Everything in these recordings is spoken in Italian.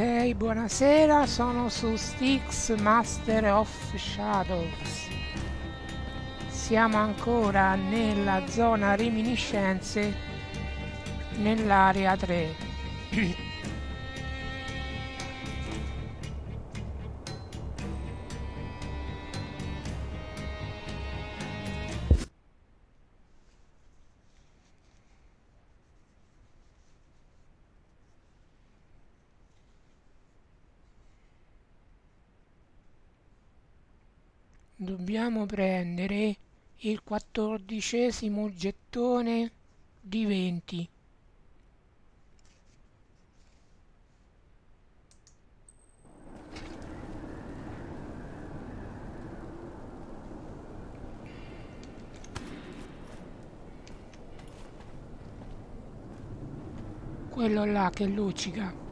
Ok, buonasera, sono su Styx Master of Shadows. Siamo ancora nella zona reminiscenze nell'area 3. Dobbiamo prendere il quattordicesimo gettone di 20. Quello là che luccica.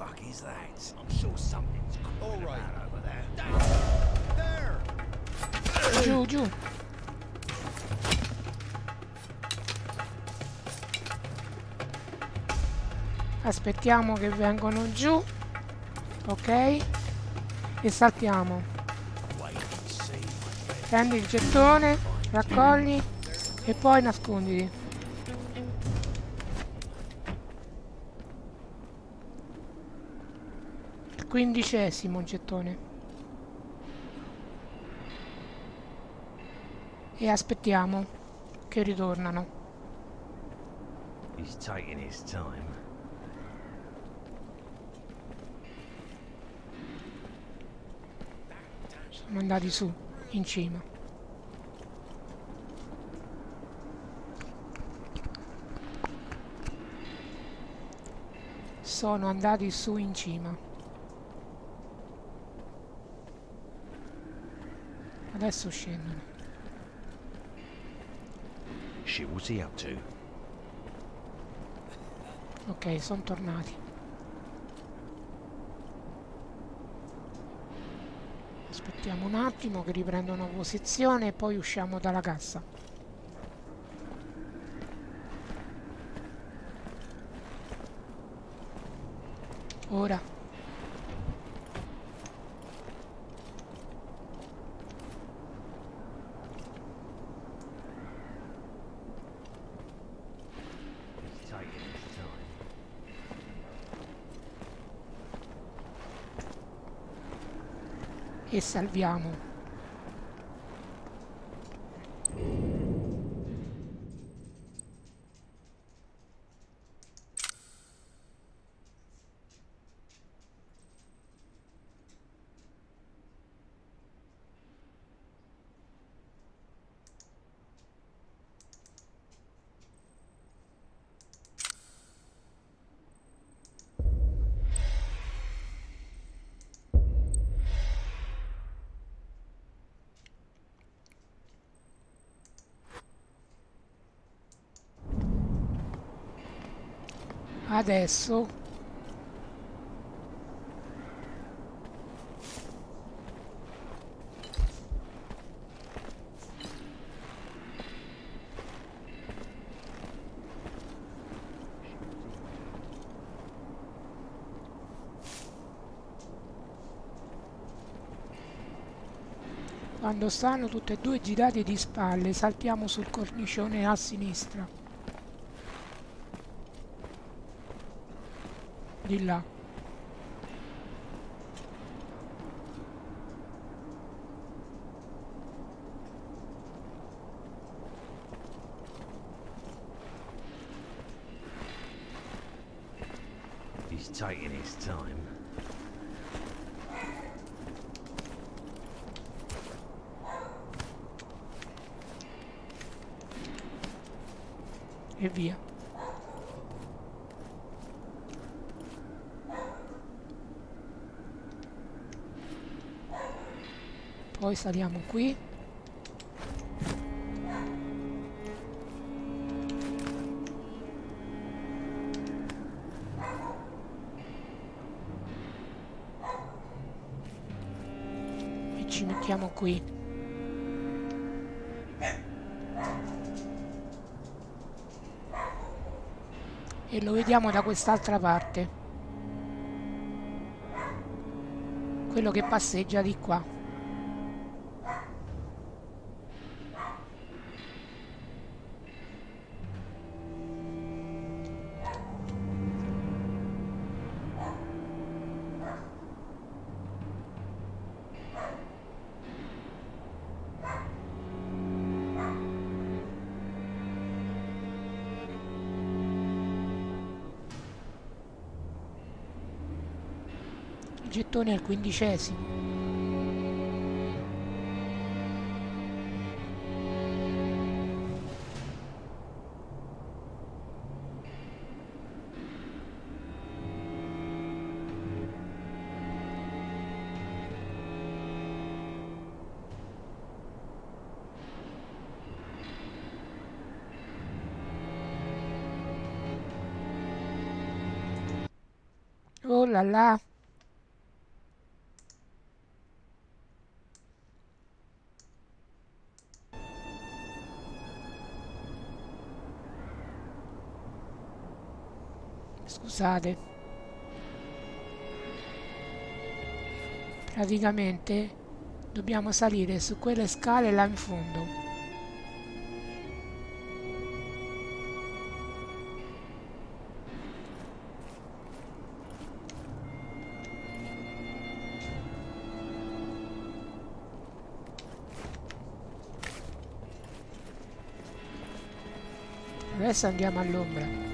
fuck is that? I'm sure something's Giù, giù. Aspettiamo che vengono giù. Ok. E saltiamo. Prendi il gettone, raccogli e poi nasconditi. Quindicesimo gettone. E aspettiamo che ritornano. He's taking his time. Sono andati su, in cima. Sono andati su in cima. Adesso scendono. Shit, what's he up? Ok, sono tornati. Aspettiamo un attimo che riprendono posizione e poi usciamo dalla cassa. Ora. He's taking his time. e salviamo. Adesso Quando stanno tutte e due girati di spalle, saltiamo sul cornicione a sinistra. Di là. He's taking his time. e Poi saliamo qui. E ci mettiamo qui. e lo vediamo da quest'altra parte quello che passeggia di qua gettone al quindicesimo. Oh là là Scusate. Praticamente dobbiamo salire su quelle scale là in fondo. Adesso andiamo all'ombra.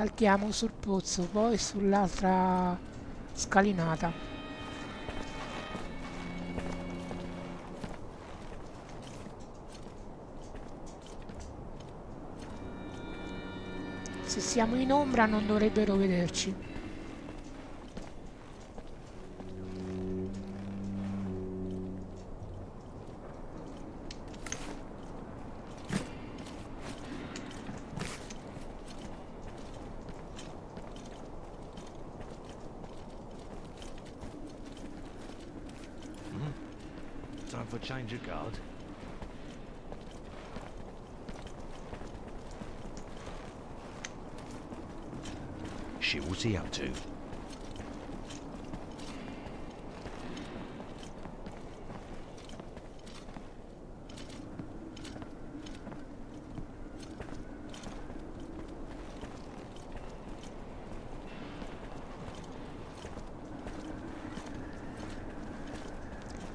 Saltiamo sul pozzo poi sull'altra scalinata. Se siamo in ombra non dovrebbero vederci of guard? Shit, what's he up to?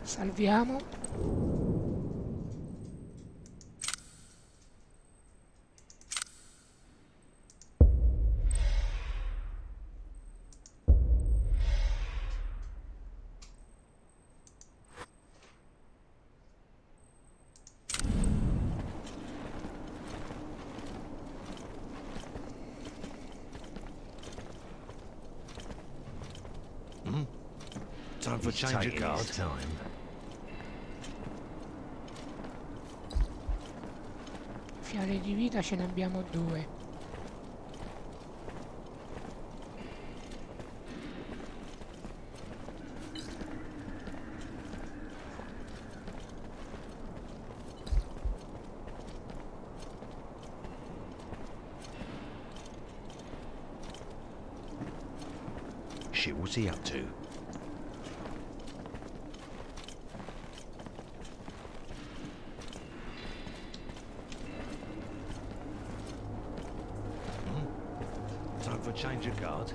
salviamo Time for change of guard. Time. Fiale di vita ce ne abbiamo due. Shit, what's he up to? Change of guard.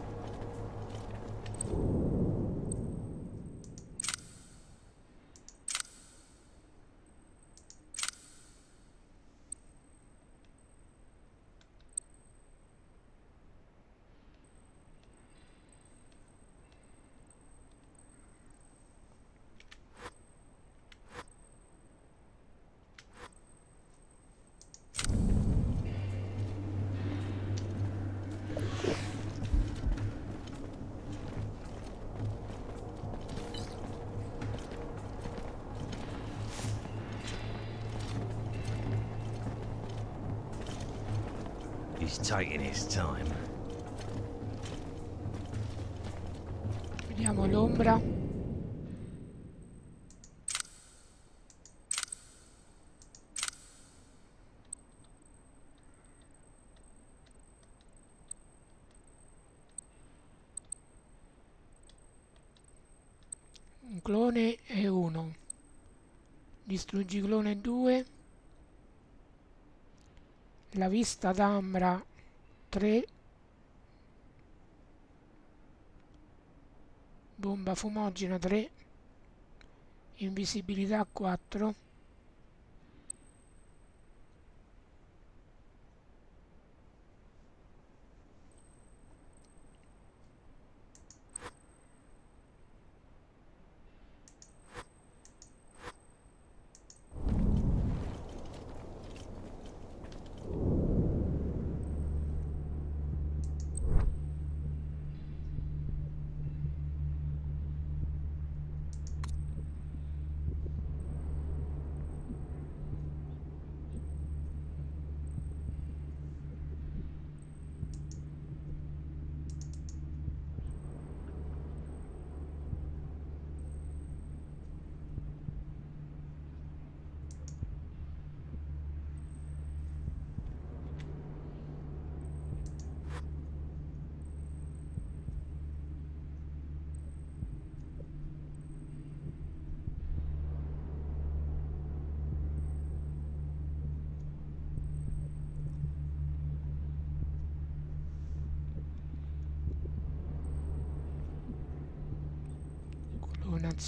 Taking his time. Vediamo l'ombra. Un clone e uno. Distruggi clone 2. La vista d'ambra 3. bomba fumogena 3 invisibilità 4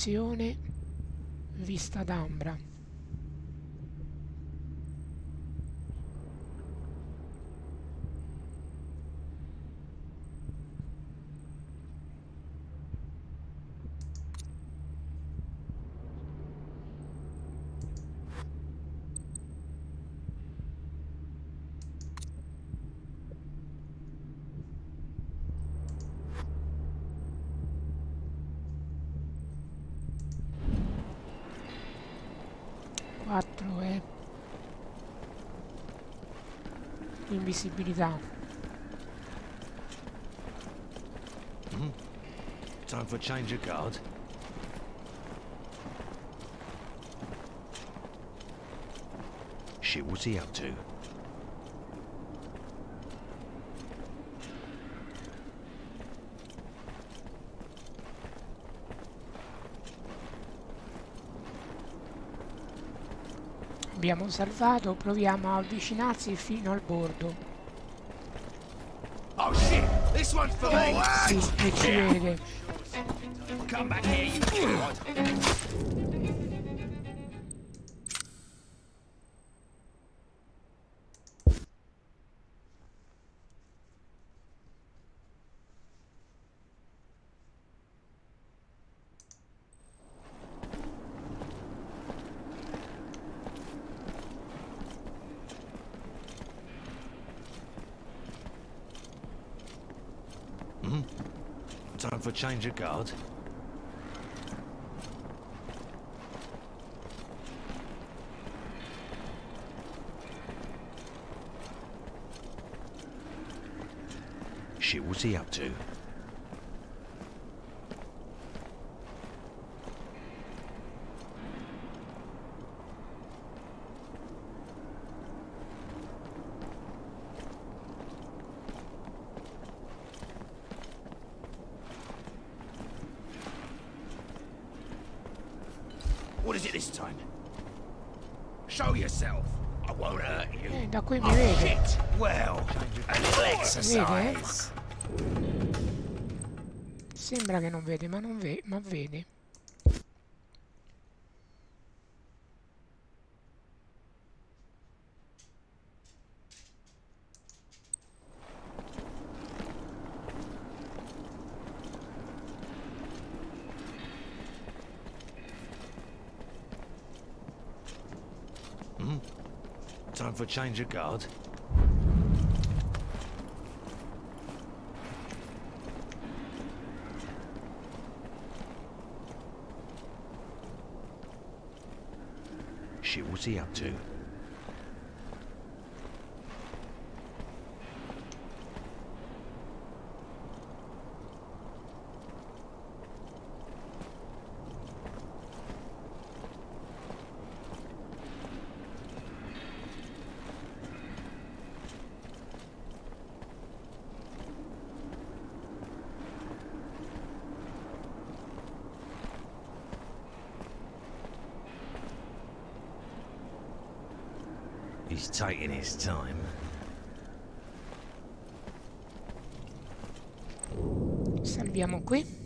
clonazione vista d'ambra invisibilità mm-hmm. Time for change of guard. Shit, what's he up to? Abbiamo salvato proviamo a avvicinarsi fino al bordo Oh shit! This one's for me! sì, e ci vede Come back here, you coward! Time for change of guard. Shit, what's he up to? What is it this time? Show yourself. I won't hurt you. Eh, da qui mi vede Shit! Well, a little exercise. sembra che non vede ma non vede ma vede Time for change of guard. What's he up to? His time. Salviamo qui.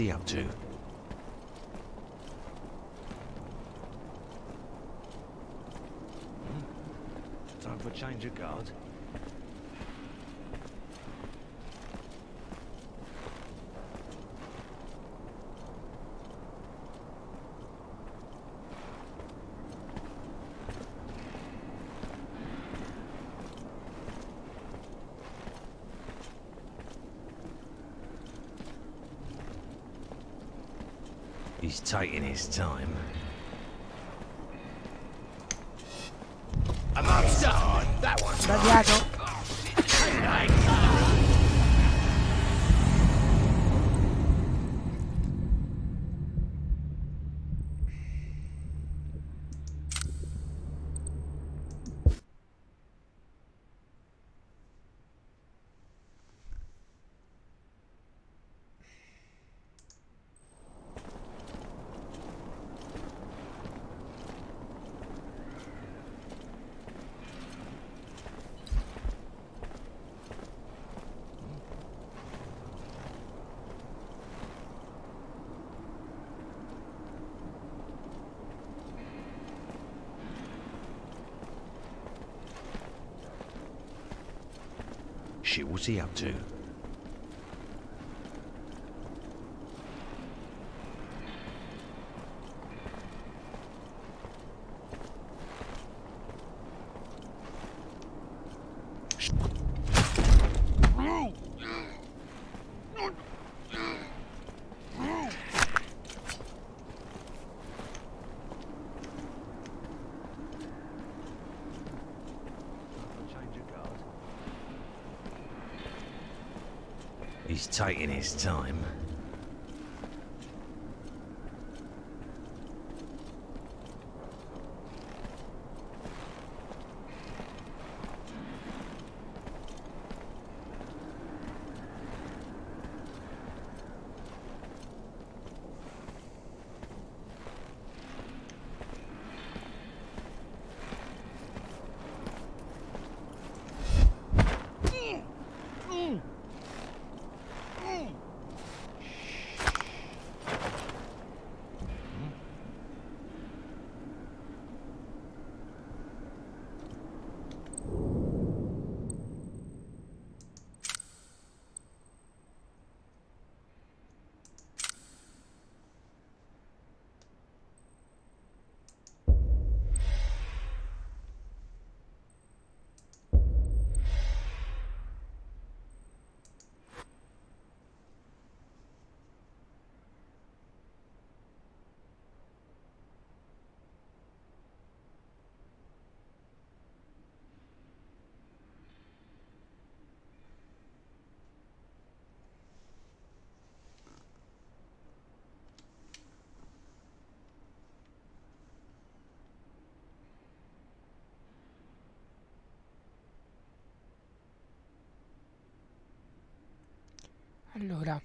Shit, what's he up to? Hmm? Time for a change of guard. Taking his time. I'm upside. That one's Sbagliato. Shit, what's he up to? He's taking his time. Allora.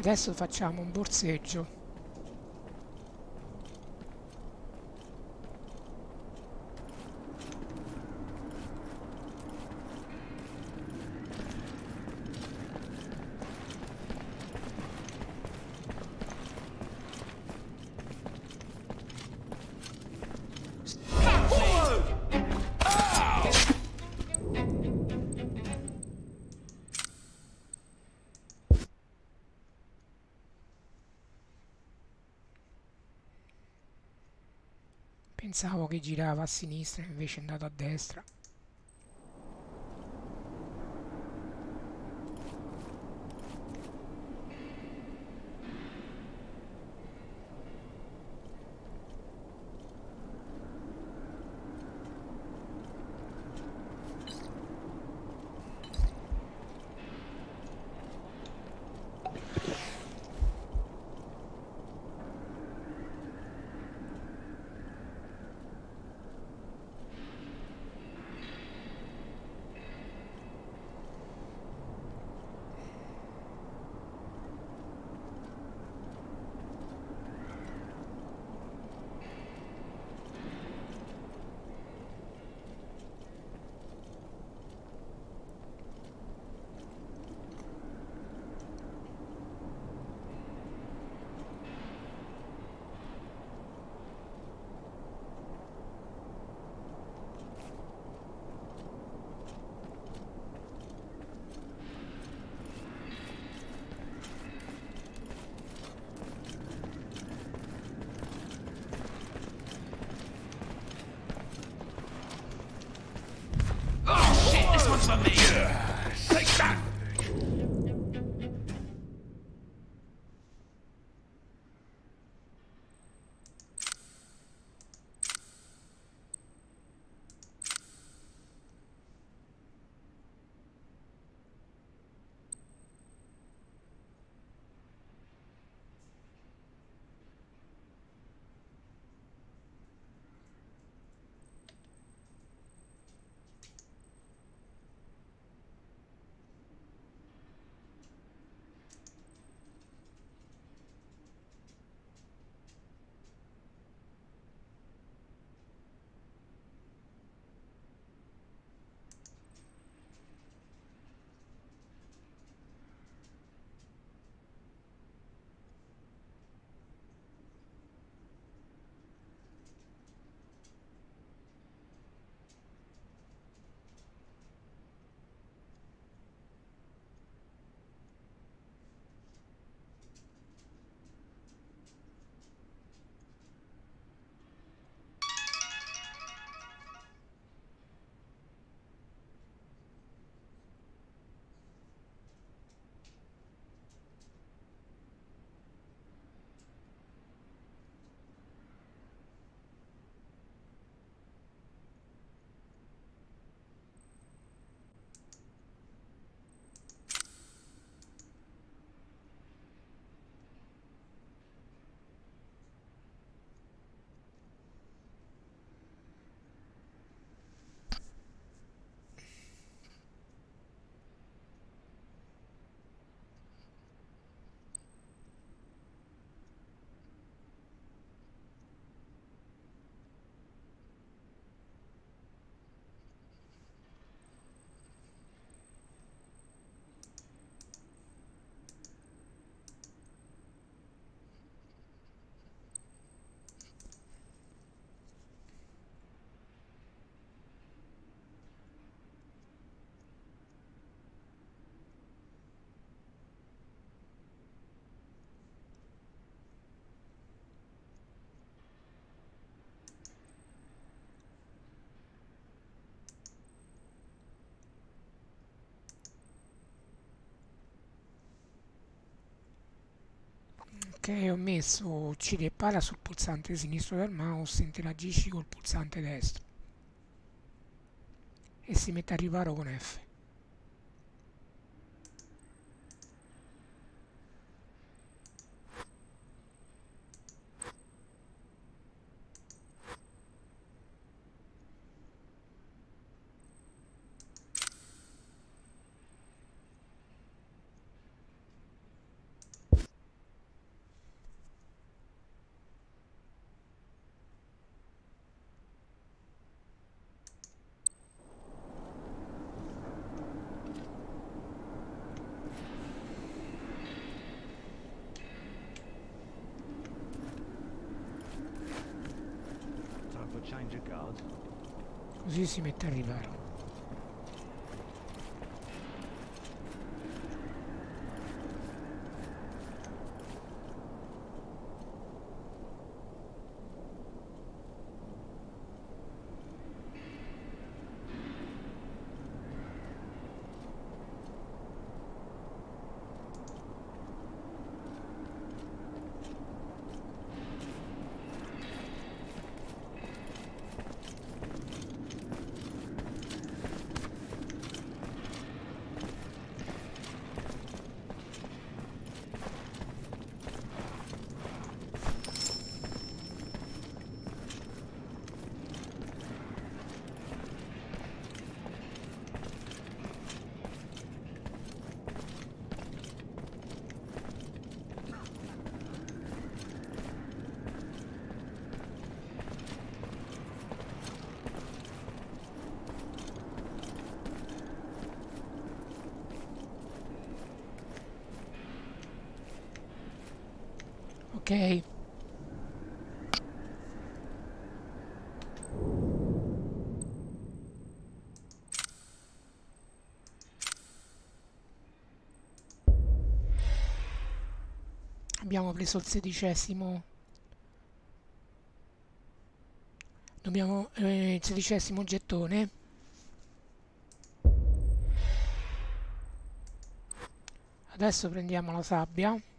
Adesso facciamo un borseggio. Che girava a sinistra invece è andato a destra. Ho messo uccidi e para sul pulsante sinistro del mouse interagisci col pulsante destro. E si mette a riparo con F for change of guard. Così si mette a riparo. Abbiamo preso il sedicesimo. Dobbiamo eh, il sedicesimo gettone. Adesso prendiamo la sabbia.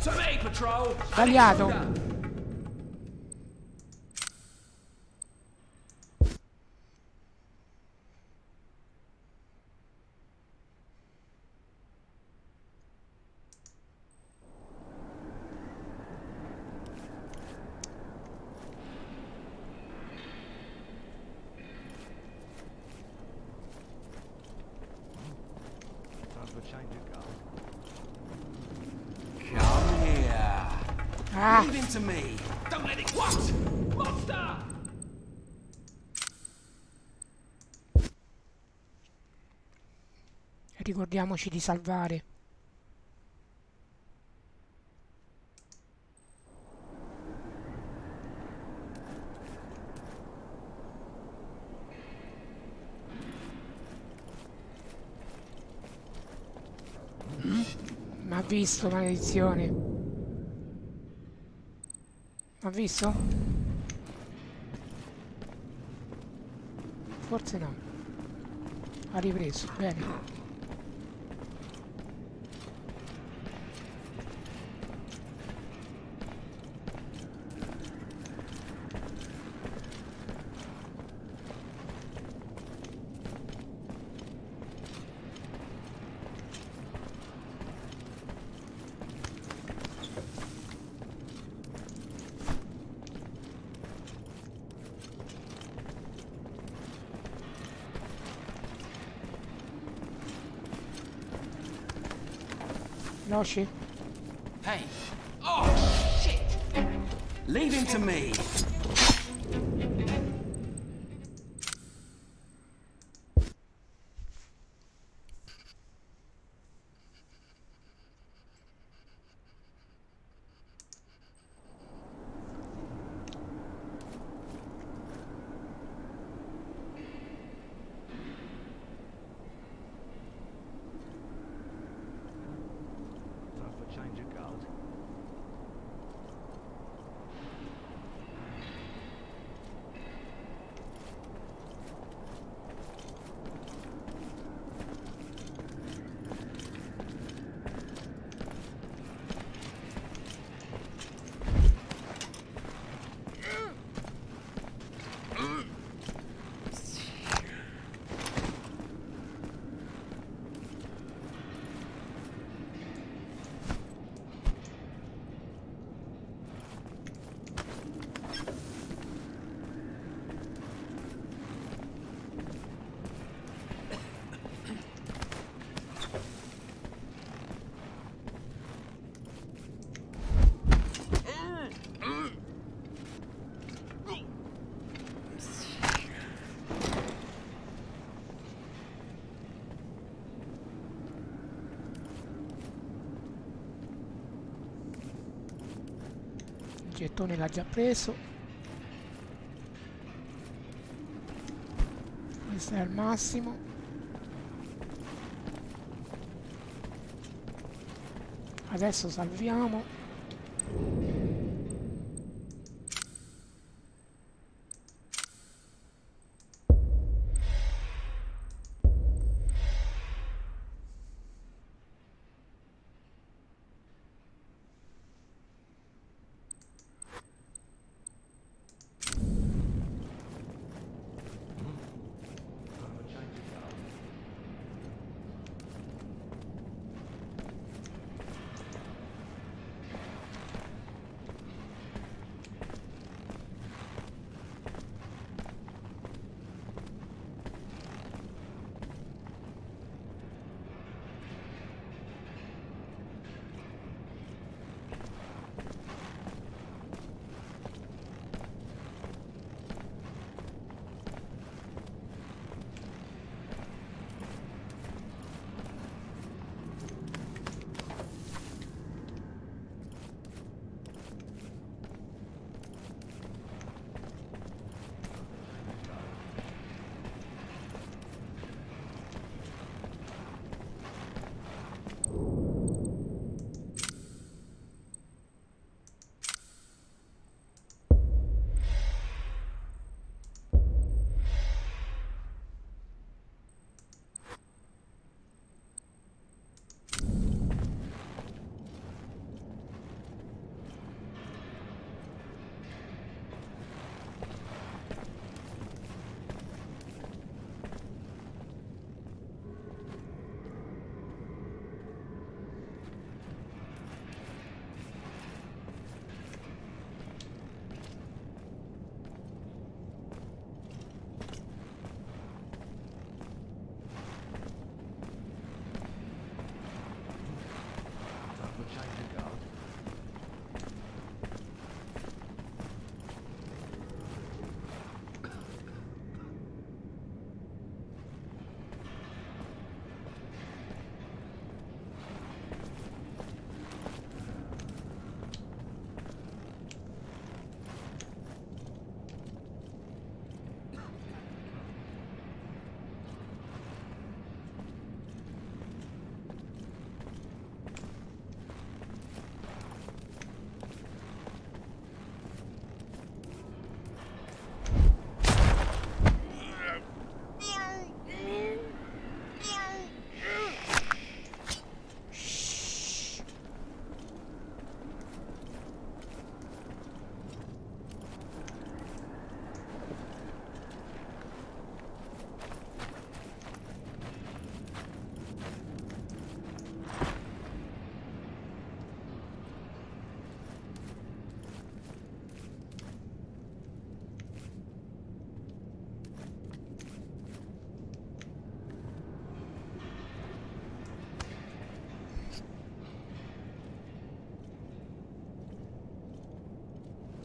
Sbagliato. Ricordiamoci di salvare. Ma ha visto, maledizione. Ha visto? Forse no. Ha ripreso, bene. noches. Gettone l'ha già preso. Questo è al massimo. Adesso salviamo.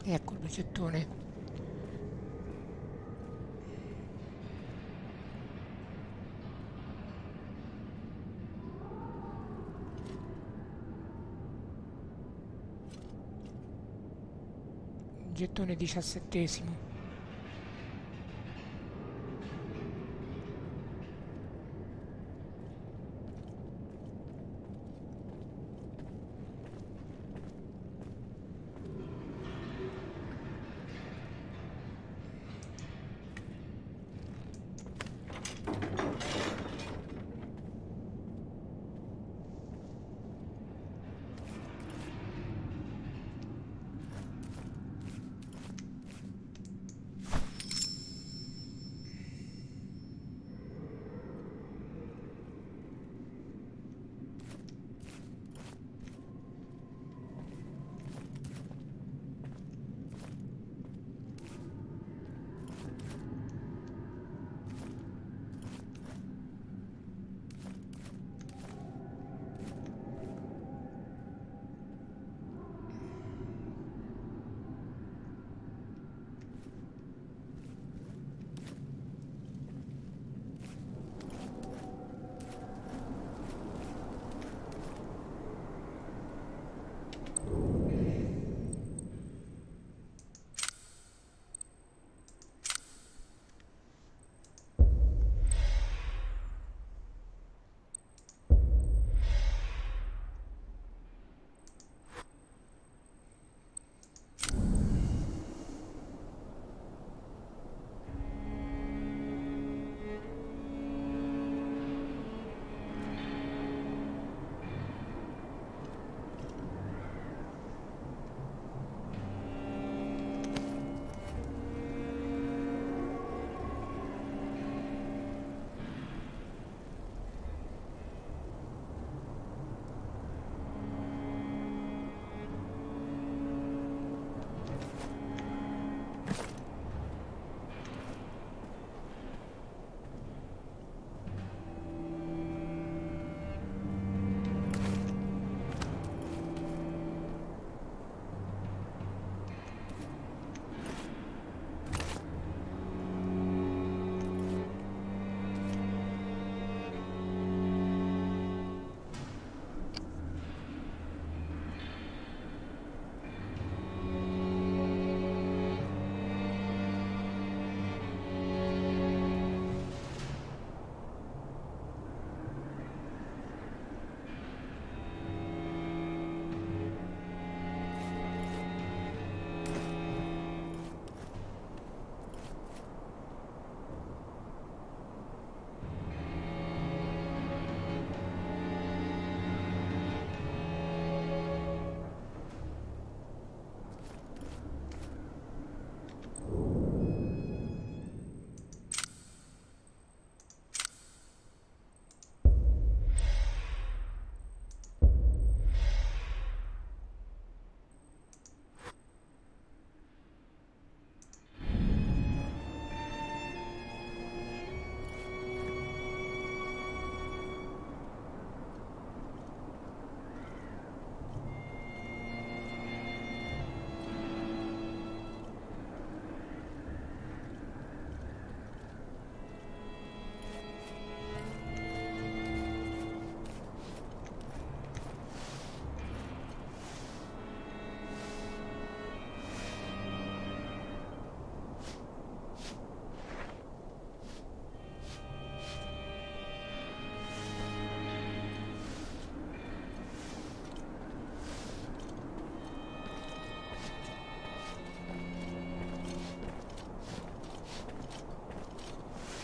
Ecco il gettone gettone diciassettesimo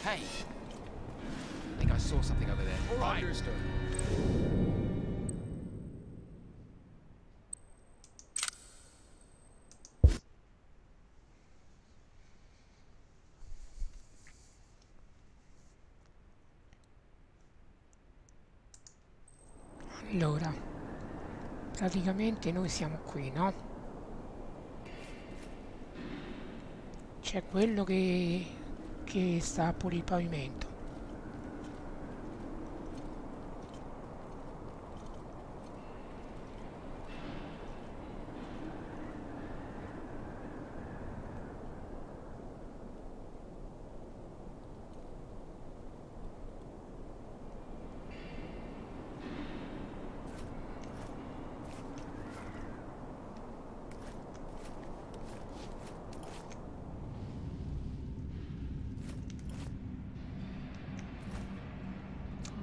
Hey! I think I saw something over there. Right. Understood. allora praticamente noi siamo qui no c'è quello che che sta a pulire il pavimento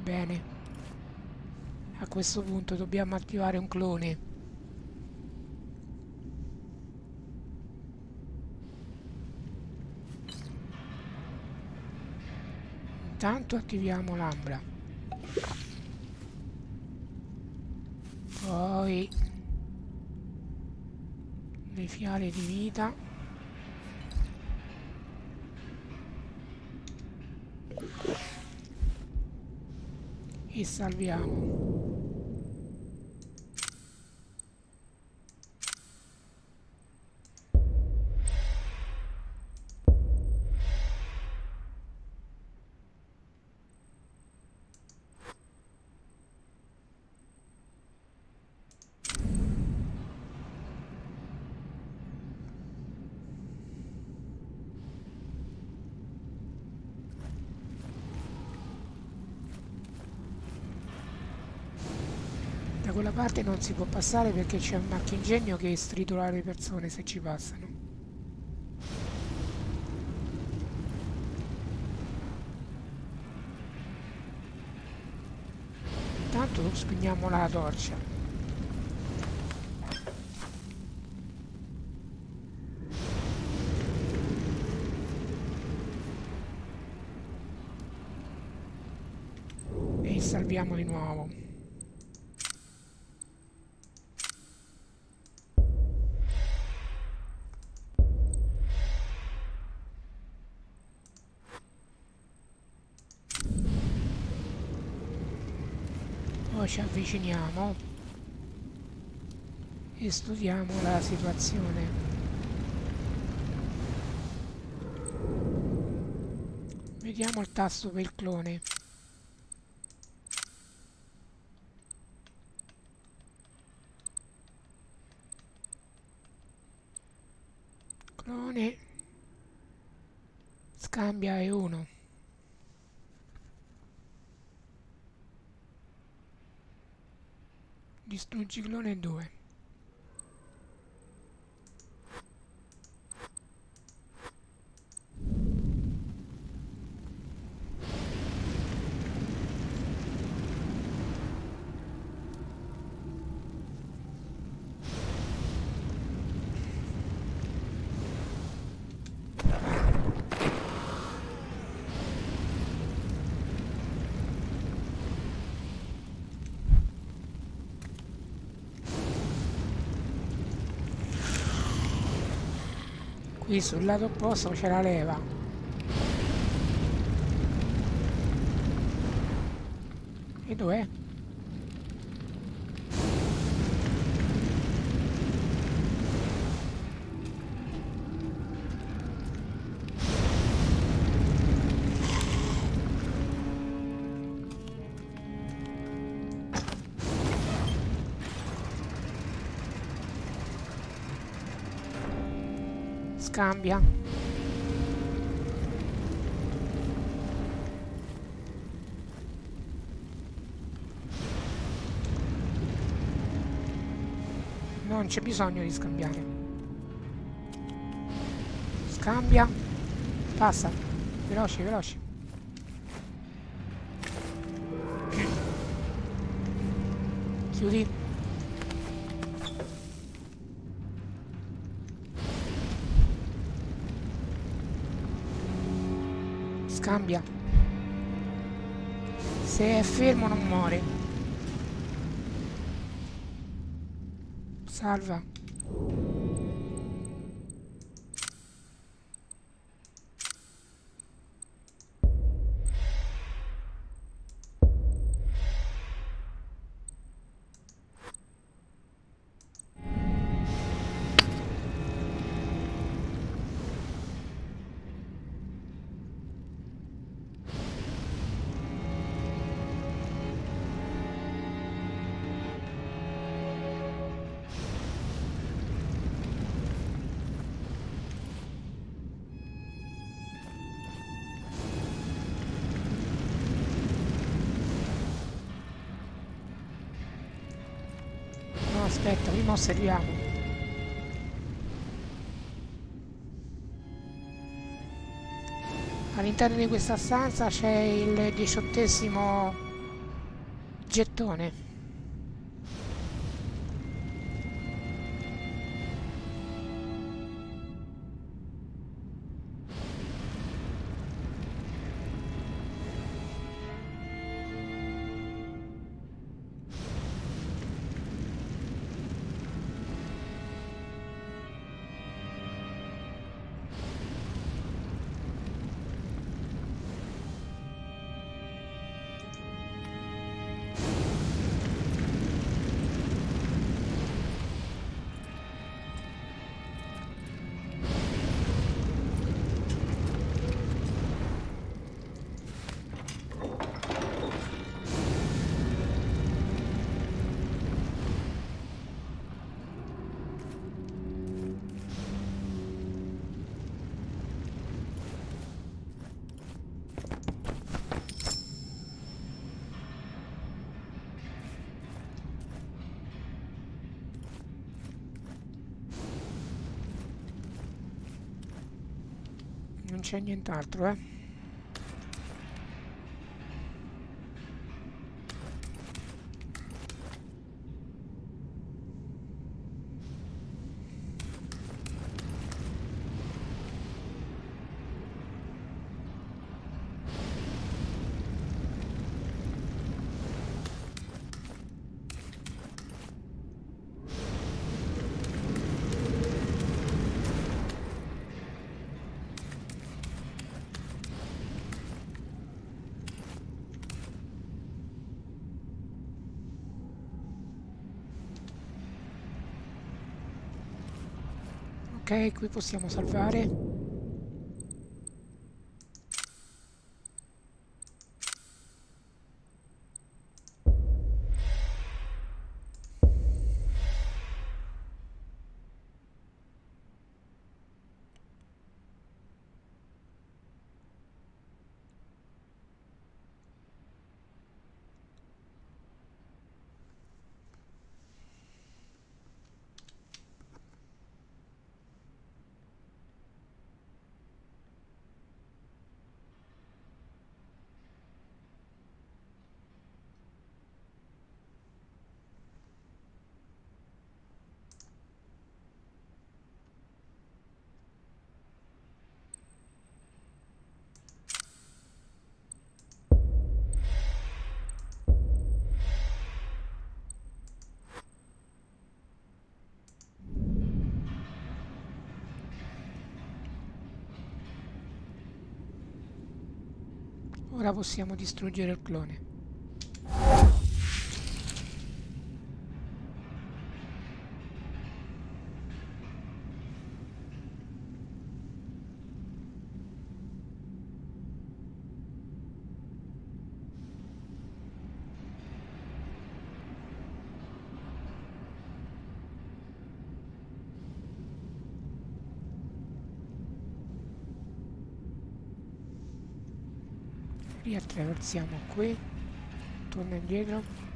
bene. A questo punto dobbiamo attivare un clone. Intanto attiviamo l'ambra. Poi le fiale di vita. E salviamo. Parte non si può passare perché c'è un marchingegno che stridola le persone se ci passano. Intanto spegniamo la torcia. E salviamo di nuovo. Poi ci avviciniamo e studiamo la situazione. Vediamo il tasto per il clone. Clone scambia e 1. Distruggi clone 2. Qui sul lato opposto c'è la leva. E dov'è? Scambia. Non c'è bisogno di scambiare. Scambia. Passa. Veloci, veloci. Chiudi. Se è fermo non muore. Salva. Osserviamo. All'interno di questa stanza c'è il diciottesimo gettone c'è nient'altro eh ok qui possiamo salvare possiamo distruggere il clone riattraversiamo qui. Torna indietro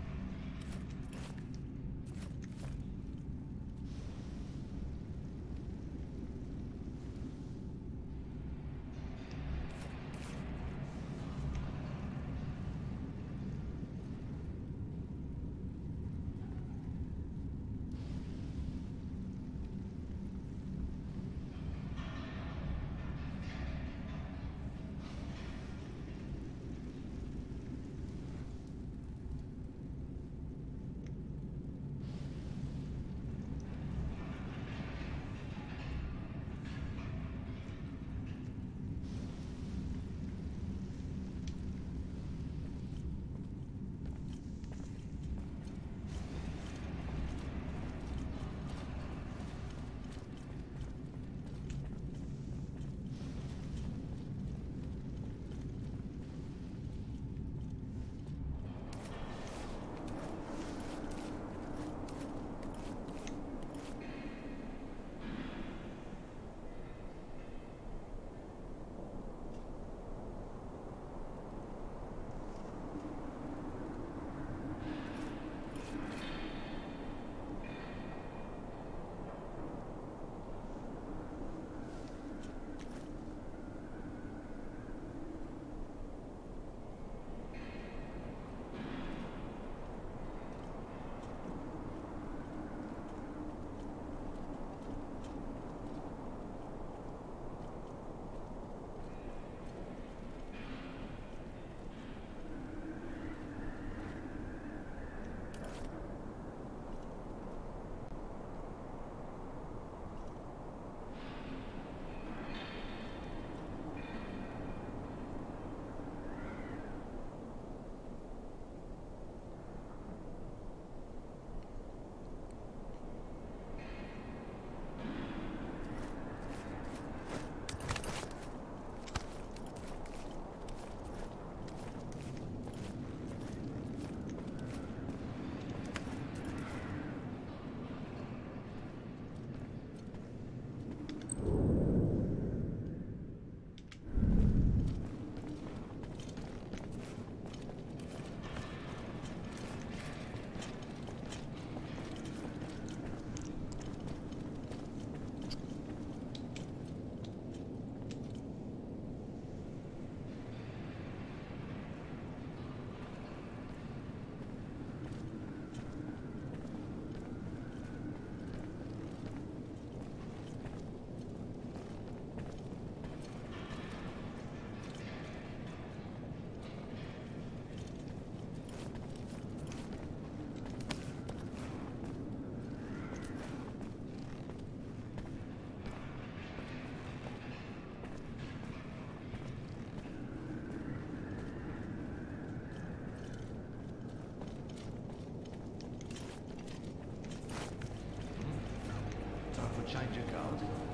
change of guard.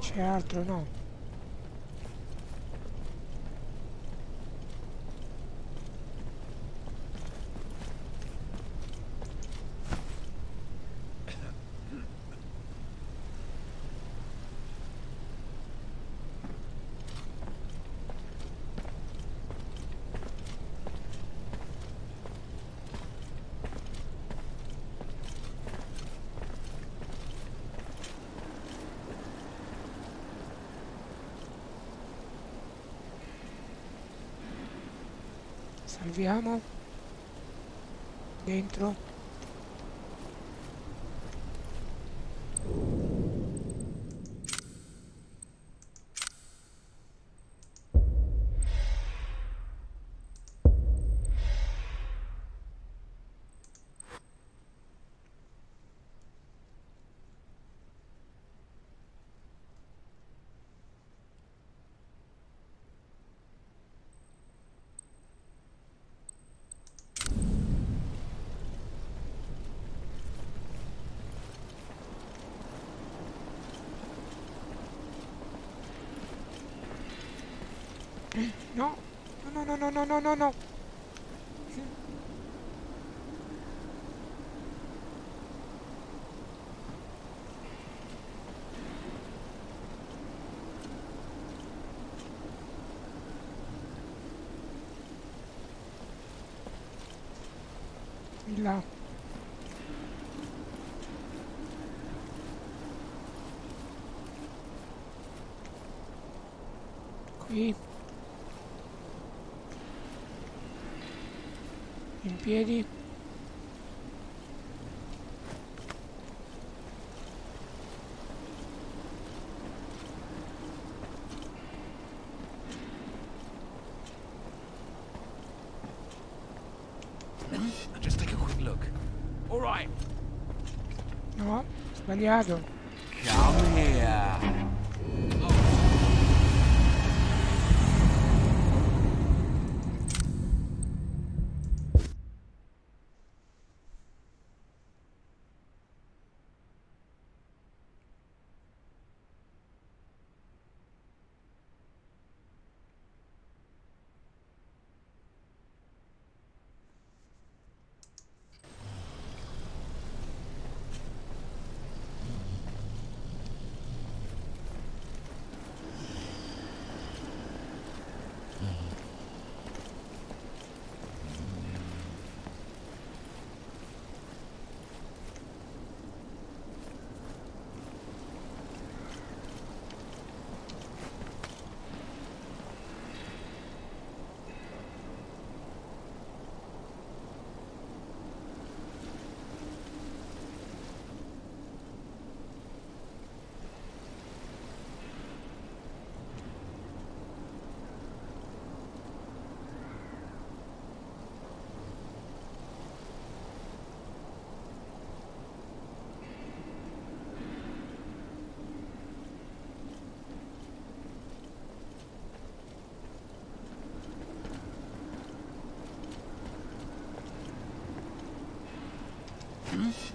C'è altro? No salviamo. Dentro no no no no no piedi Just take a quick look. All right. no sbagliato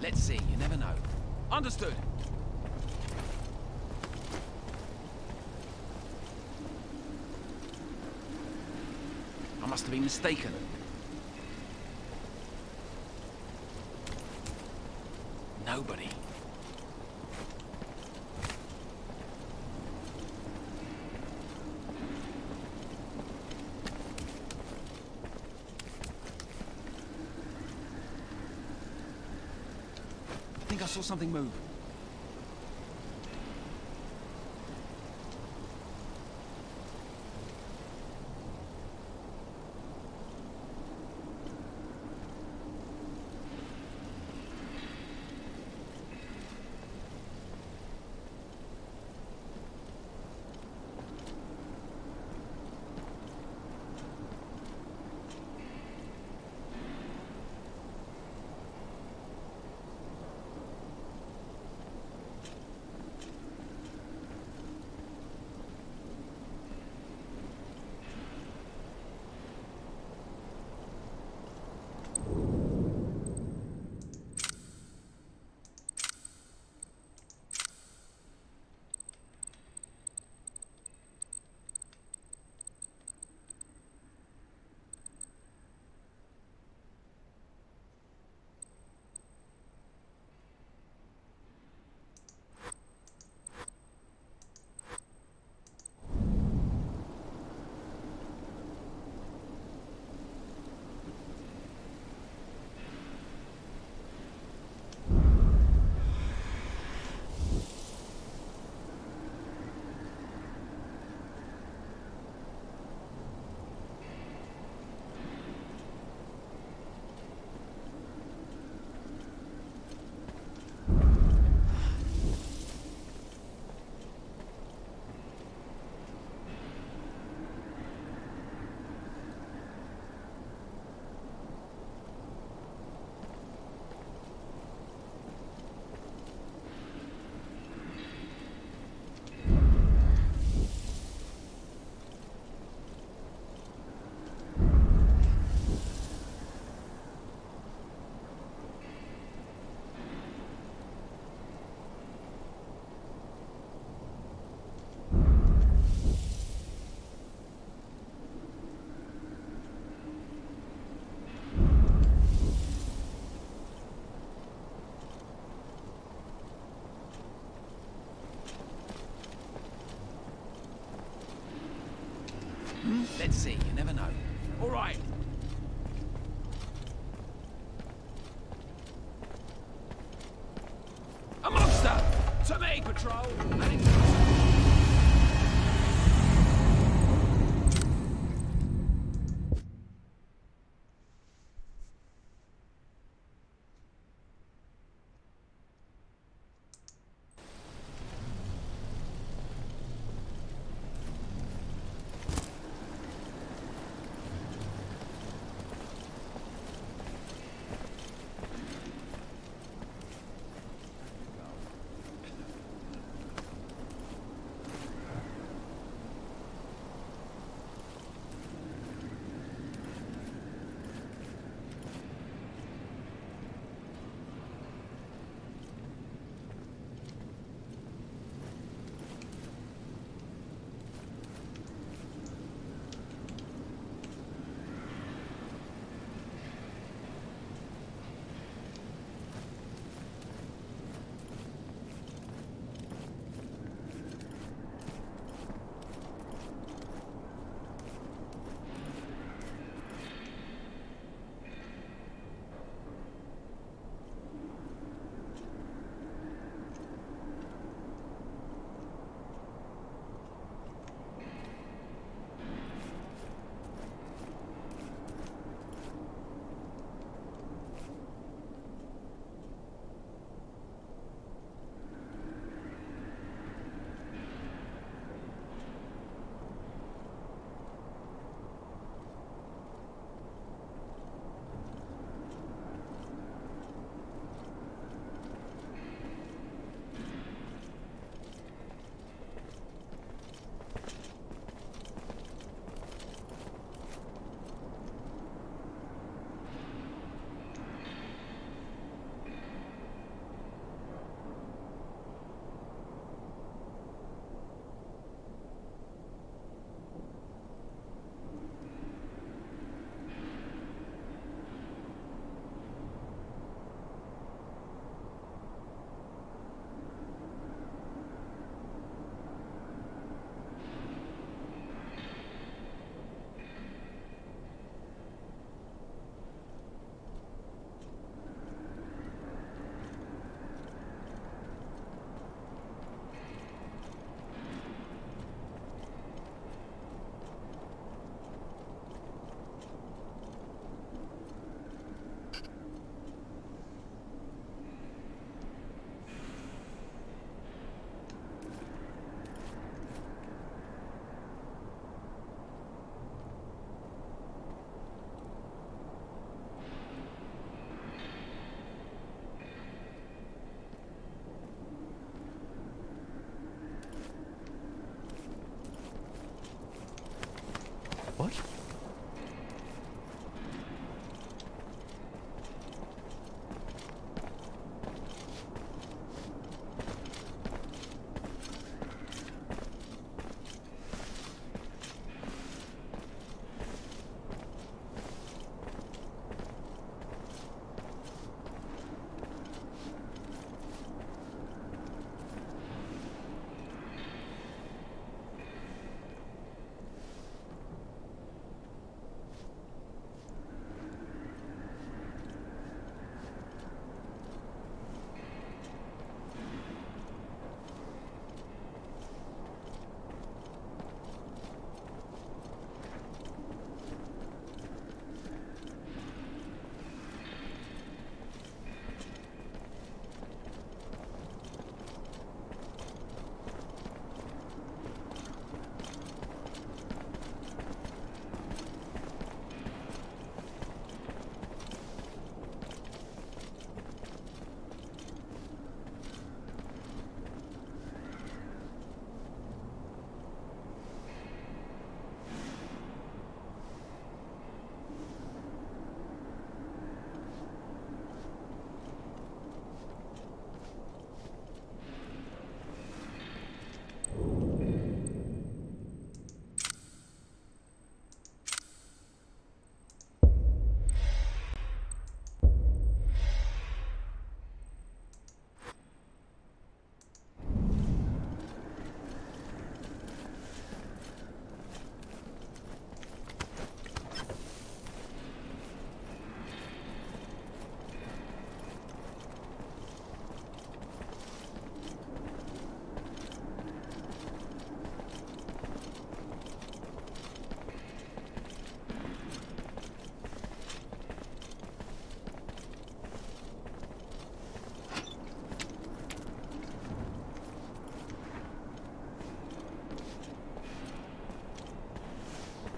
Let's see. You never know. Understood. I must have been mistaken. Nobody. I think I saw something move. Let's see, you never know. What?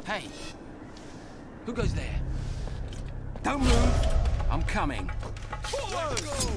Hey! Who goes there? Don't move. I'm coming. I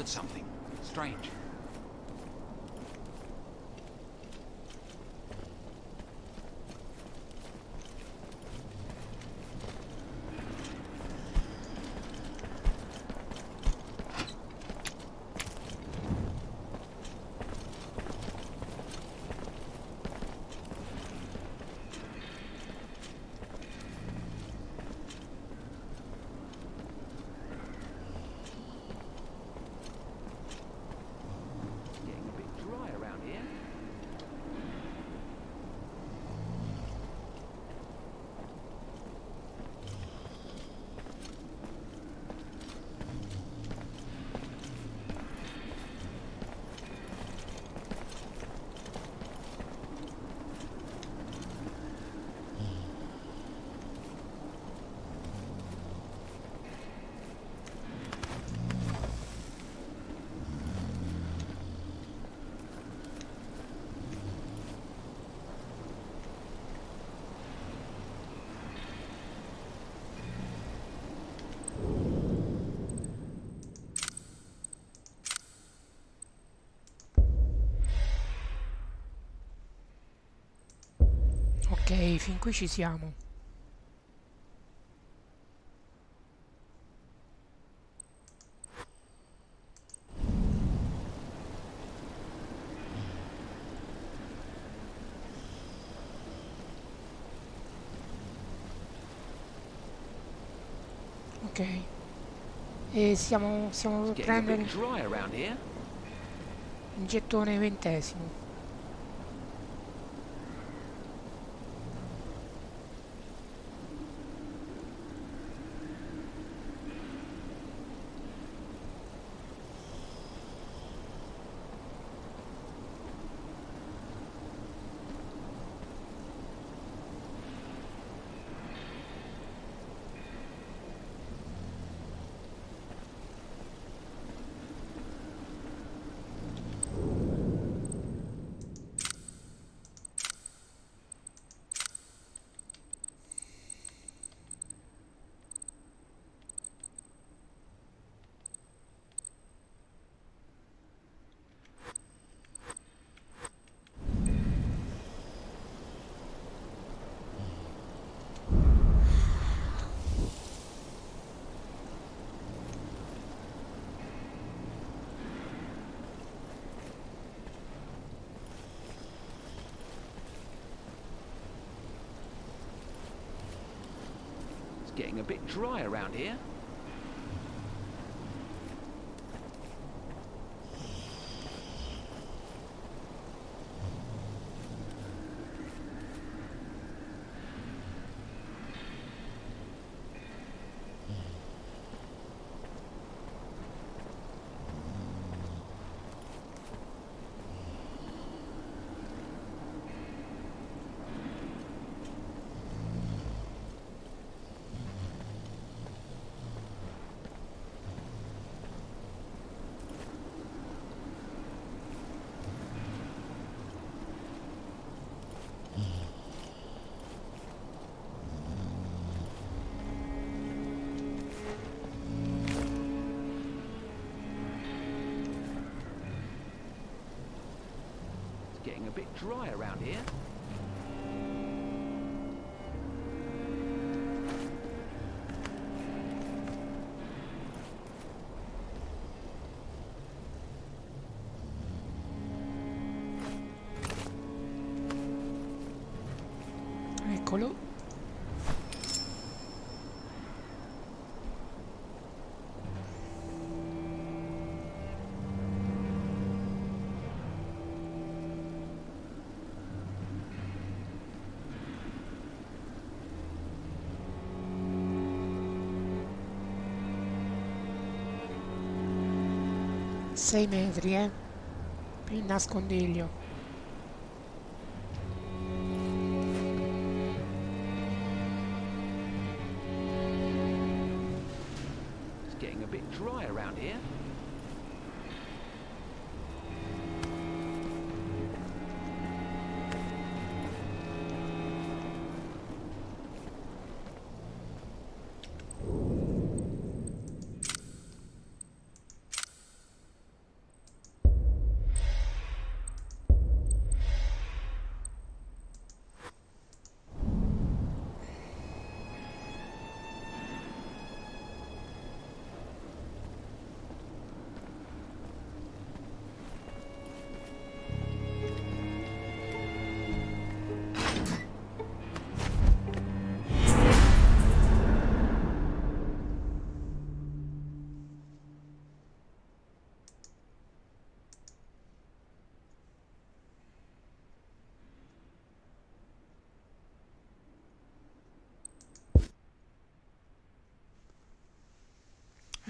heard something. Strange. Ok, fin qui ci siamo. Ok. E siamo, stiamo per prendere il gettone ventesimo. Getting a bit dry around here. A bit dry around here. 6 metri, eh. Più il nascondiglio. It's getting a bit dry around here.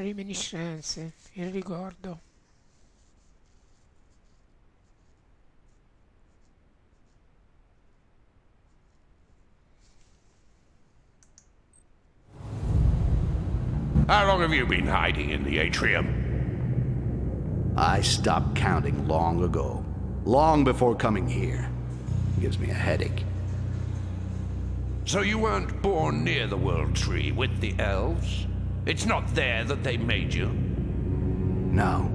Reminiscenze, il ricordo. How long have you been hiding in the atrium? I stopped counting long ago. Long before coming here. It Gives me a headache. So you weren't born near the World Tree with the elves? It's not there that they made you? No.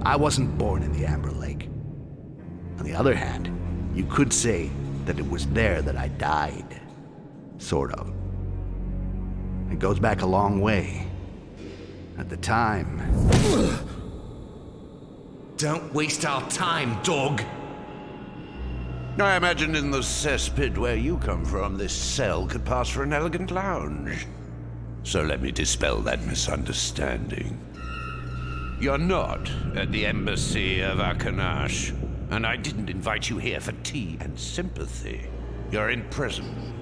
I wasn't born in the Amber Lake. On the other hand, you could say that it was there that I died. Sort of. It goes back a long way. At the time, Don't waste our time, dog. I imagine in the cesspit where you come from, this cell could pass for an elegant lounge. So let me dispel that misunderstanding. You're not at the embassy of Akanash, and I didn't invite you here for tea and sympathy. You're in prison,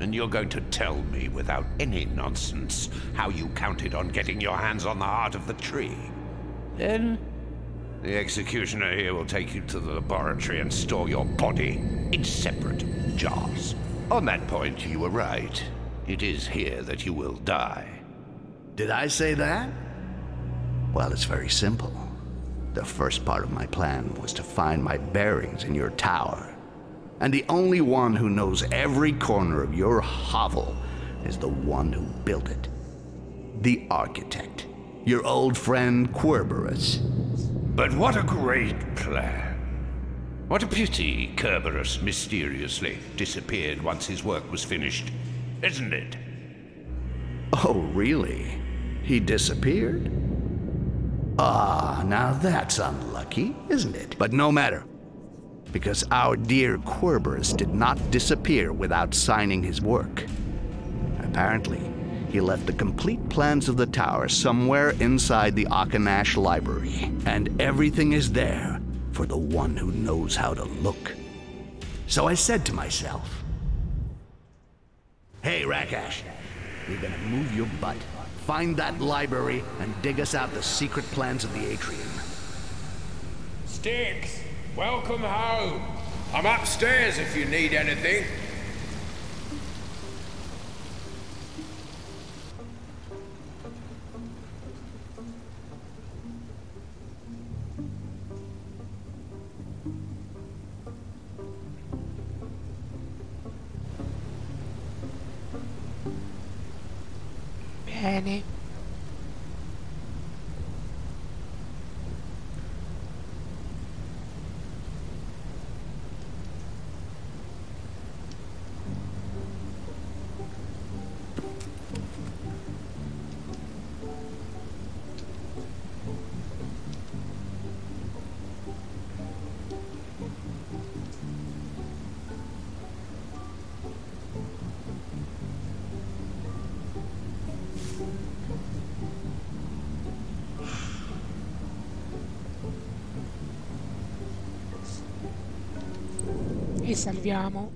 and you're going to tell me without any nonsense how you counted on getting your hands on the heart of the tree. Then the executioner here will take you to the laboratory and store your body in separate jars. On that point, you were right. It is here that you will die. did I say that? Well, it's very simple. The first part of my plan was to find my bearings in your tower. And the only one who knows every corner of your hovel is the one who built it. The architect. Your old friend Querberus. But what a great plan. What a pity Kerberos mysteriously disappeared once his work was finished, isn't it? Oh, really? He disappeared? Ah, now that's unlucky, isn't it? But no matter. Because our dear Querberus did not disappear without signing his work. Apparently, he left the complete plans of the tower somewhere inside the Akanash library. And everything is there for the one who knows how to look. So I said to myself, Hey, Rakash, you're gonna move your butt, find that library, and dig us out the secret plans of the atrium. Sticks, welcome home. I'm upstairs if you need anything. Bene. Salviamo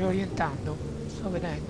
riorientando, sto vedendo.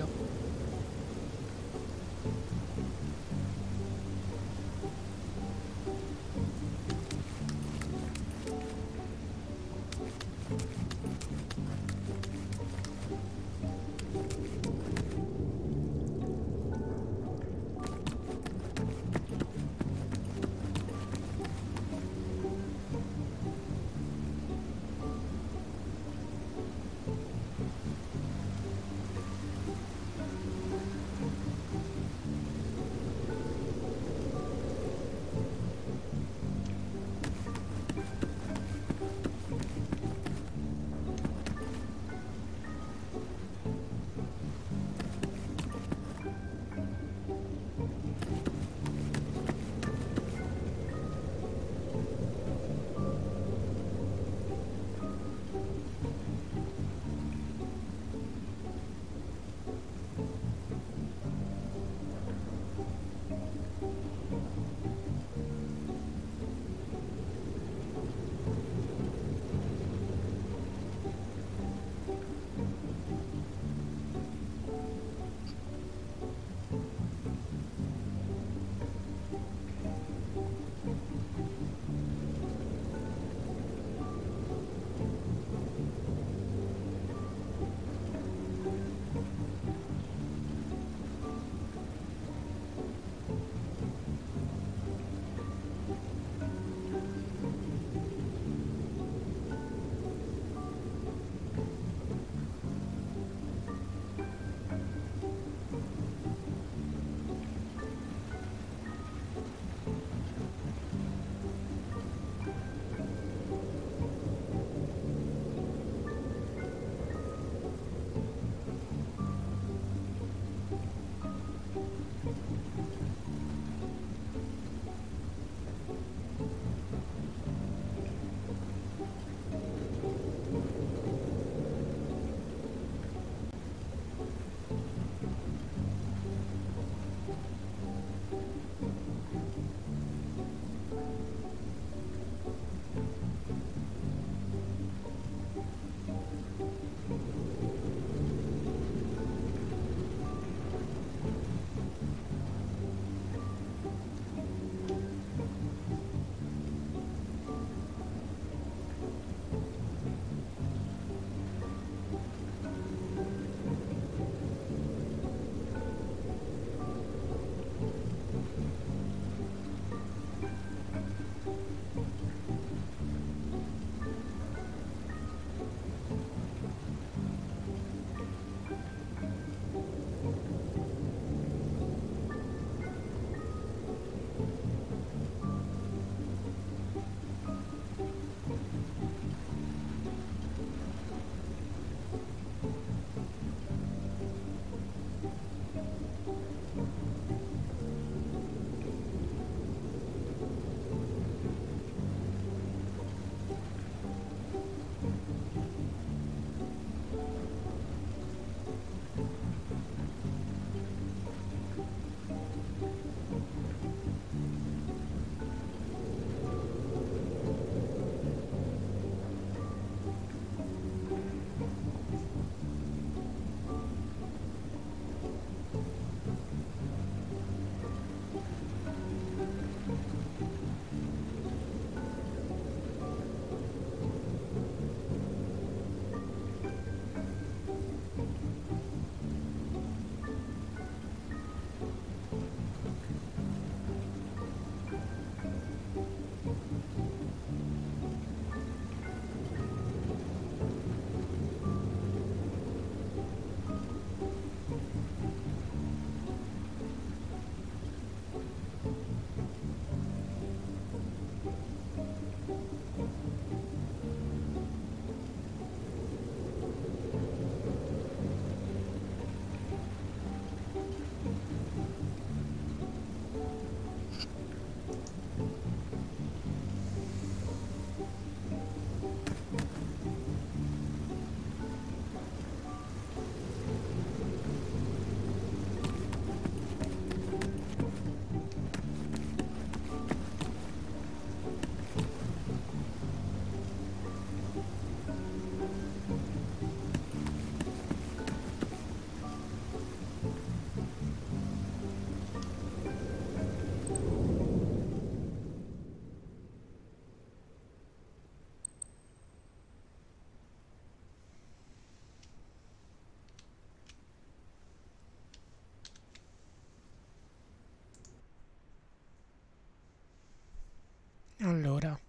allora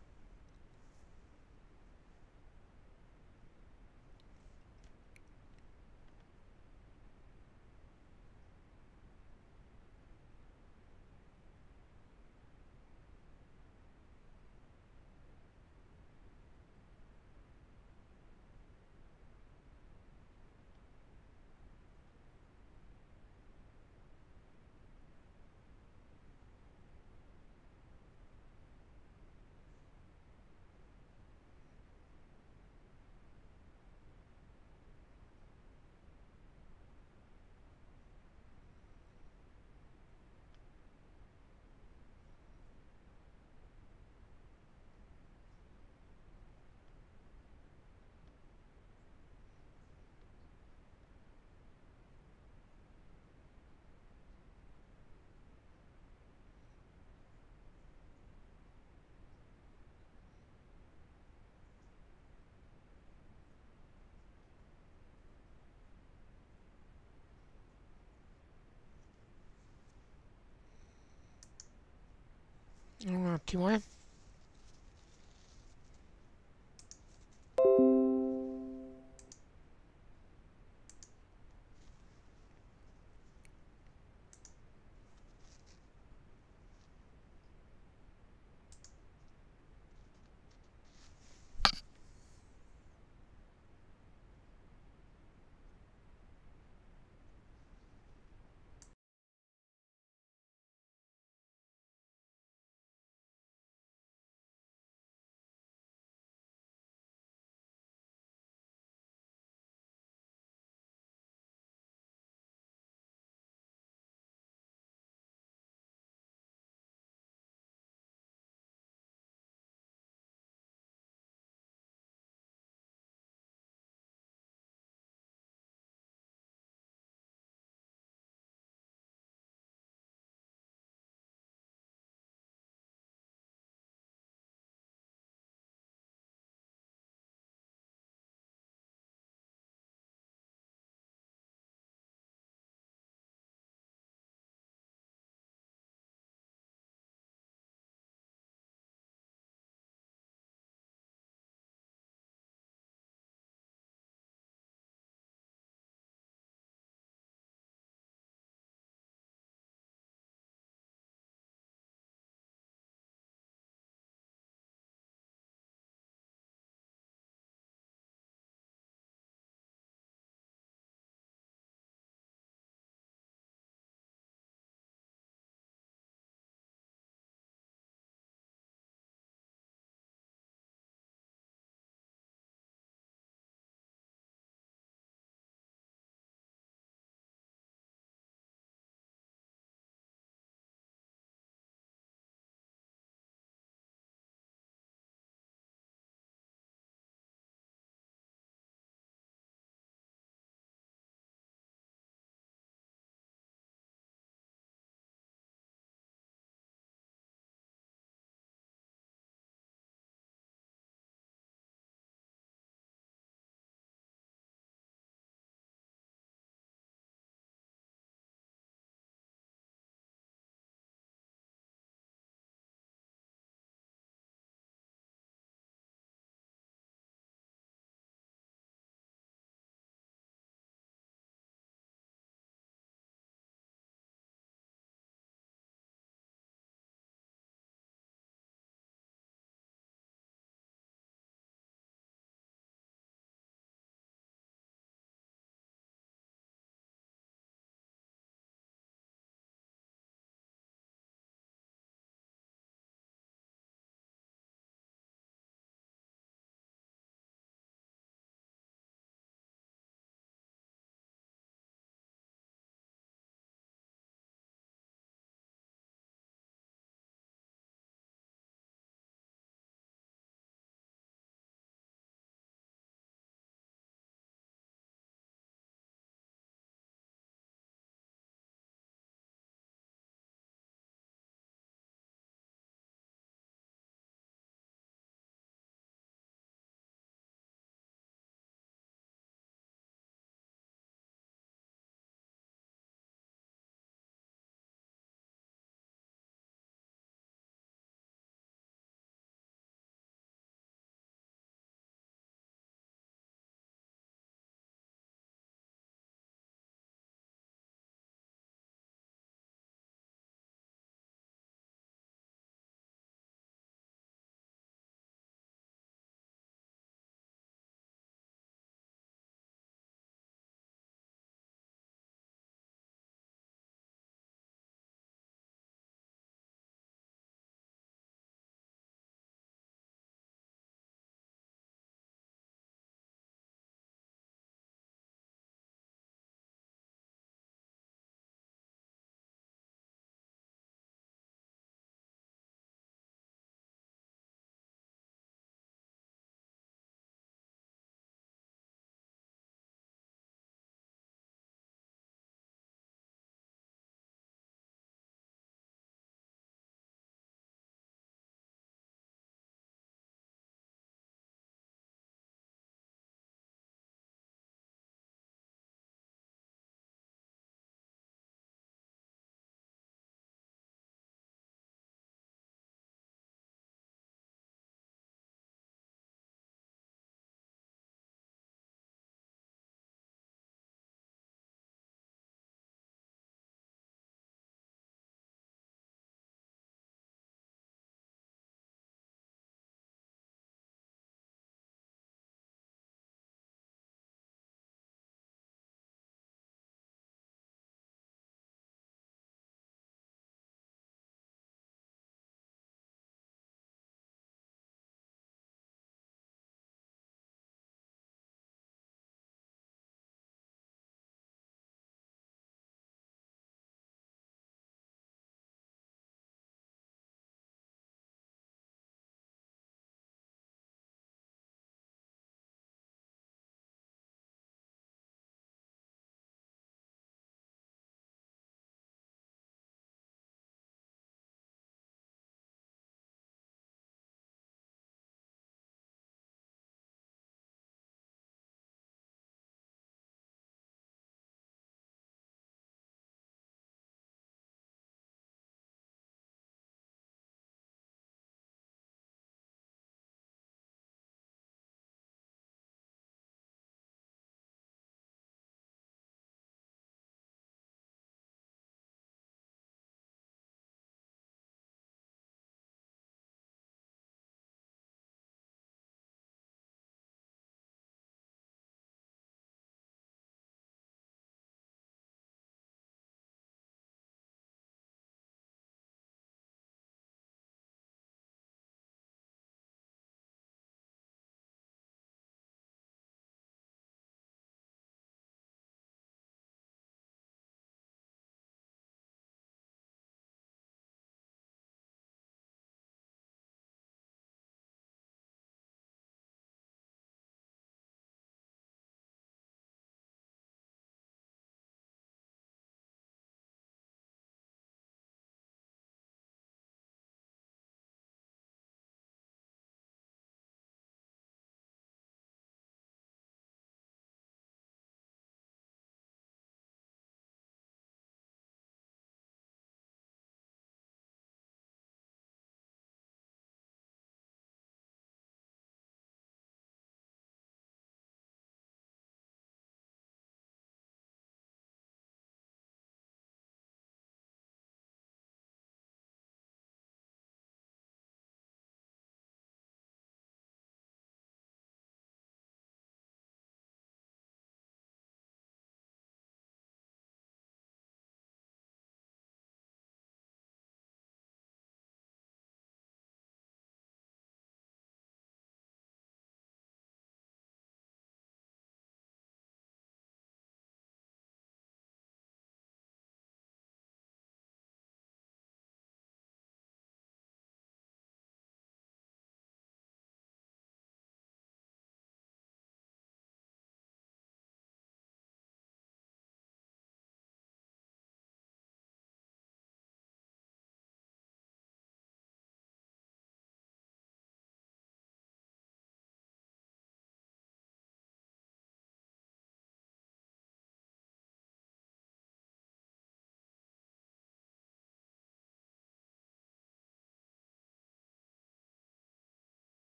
Un attimo, eh.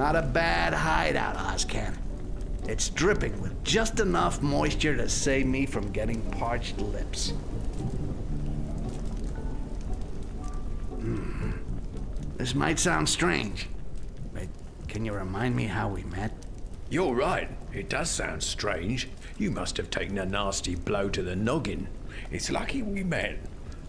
Not a bad hideout, Ozcan. It's dripping with just enough moisture to save me from getting parched lips. Hmm. This might sound strange, but can you remind me how we met? You're right. It does sound strange. You must have taken a nasty blow to the noggin. It's lucky we met.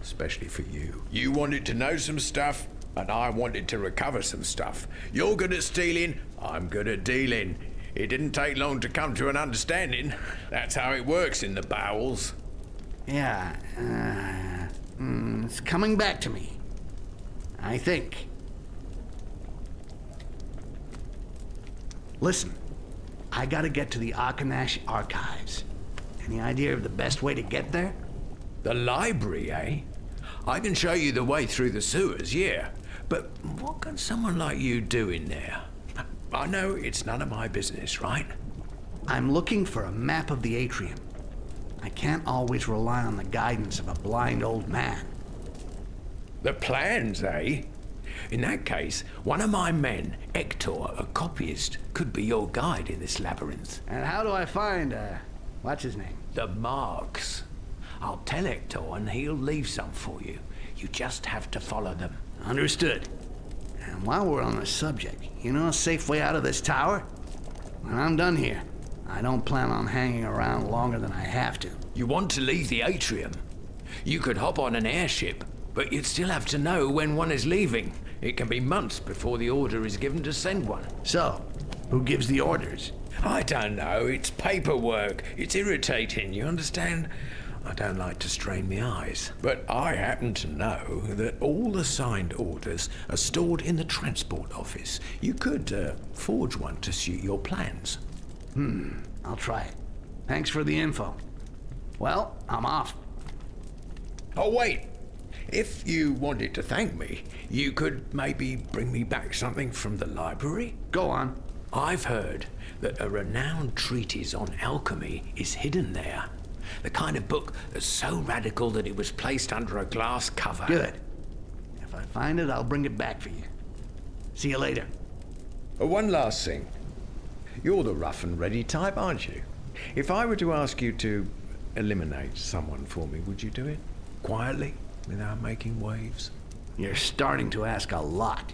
Especially for you. You wanted to know some stuff, and I wanted to recover some stuff. You're good at stealing, I'm good at dealing. It didn't take long to come to an understanding. That's how it works in the bowels. Yeah, uh, mm, it's coming back to me. I think. Listen, I gotta get to the Arkanash archives. Any idea of the best way to get there? The library, eh? I can show you the way through the sewers, yeah. But what can someone like you do in there? I know it's none of my business, right? I'm looking for a map of the atrium. I can't always rely on the guidance of a blind old man. The plans, eh? In that case, one of my men, Hector, a copyist, could be your guide in this labyrinth. And how do I find, uh, what's his name? The marks. I'll tell Hector and he'll leave some for you. You just have to follow them. Understood. And while we're on the subject, you know a safe way out of this tower? When I'm done here, I don't plan on hanging around longer than I have to. You want to leave the atrium? You could hop on an airship, but you'd still have to know when one is leaving. It can be months before the order is given to send one. So, who gives the orders? I don't know. It's paperwork. It's irritating, you understand? I don't like to strain my eyes, but I happen to know that all the signed orders are stored in the transport office. You could uh, forge one to suit your plans. Hmm, I'll try it. Thanks for the info. Well, I'm off. Oh, wait! If you wanted to thank me, you could maybe bring me back something from the library? Go on. I've heard that a renowned treatise on alchemy is hidden there. The kind of book that's so radical that it was placed under a glass cover. Good. If I find it, I'll bring it back for you. See you later. Uh, one last thing. You're the rough and ready type, aren't you? If I were to ask you to eliminate someone for me, would you do it? Quietly, without making waves? You're starting to ask a lot.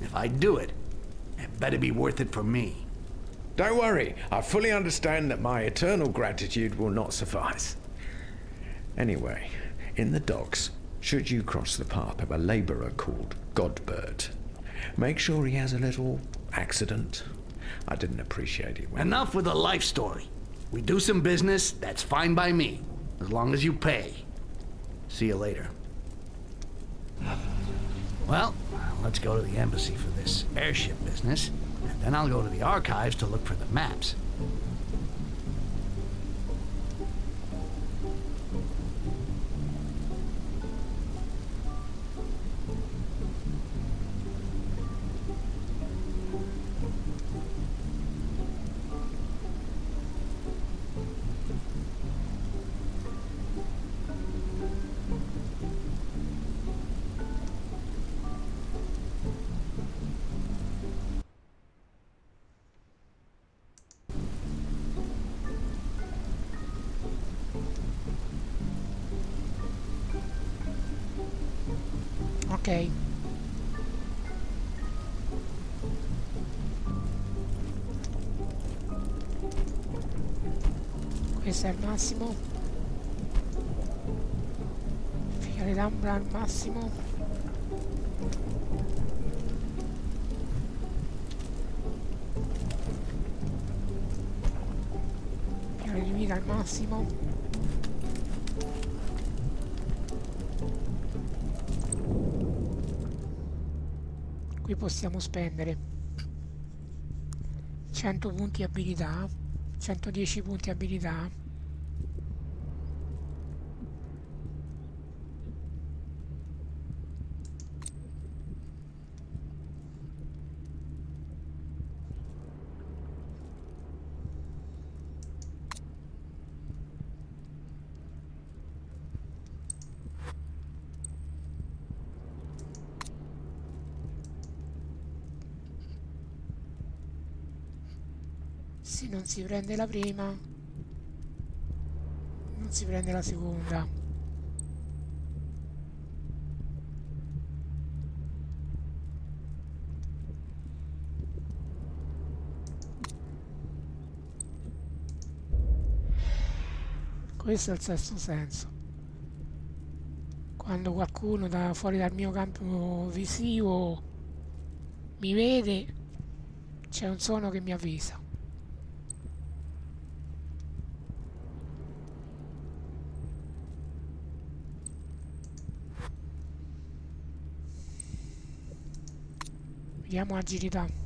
If I do it, it better be worth it for me. Don't worry, I fully understand that my eternal gratitude will not suffice. Anyway, in the docks, should you cross the path of a labourer called Godbert, make sure he has a little accident. I didn't appreciate it. Enough with the life story. We do some business, that's fine by me, as long as you pay. See you later. Well, let's go to the embassy for this airship business, and then I'll go to the archives to look for the maps. È il massimo. Fiale d'ambra al massimo. Fiale di mira al massimo. qui possiamo spendere 100 punti abilità 110 punti abilità se non si prende la prima. Non si prende la seconda. Questo è il sesto senso. Quando qualcuno da fuori dal mio campo visivo mi vede c'è un suono che mi avvisa vediamo agilità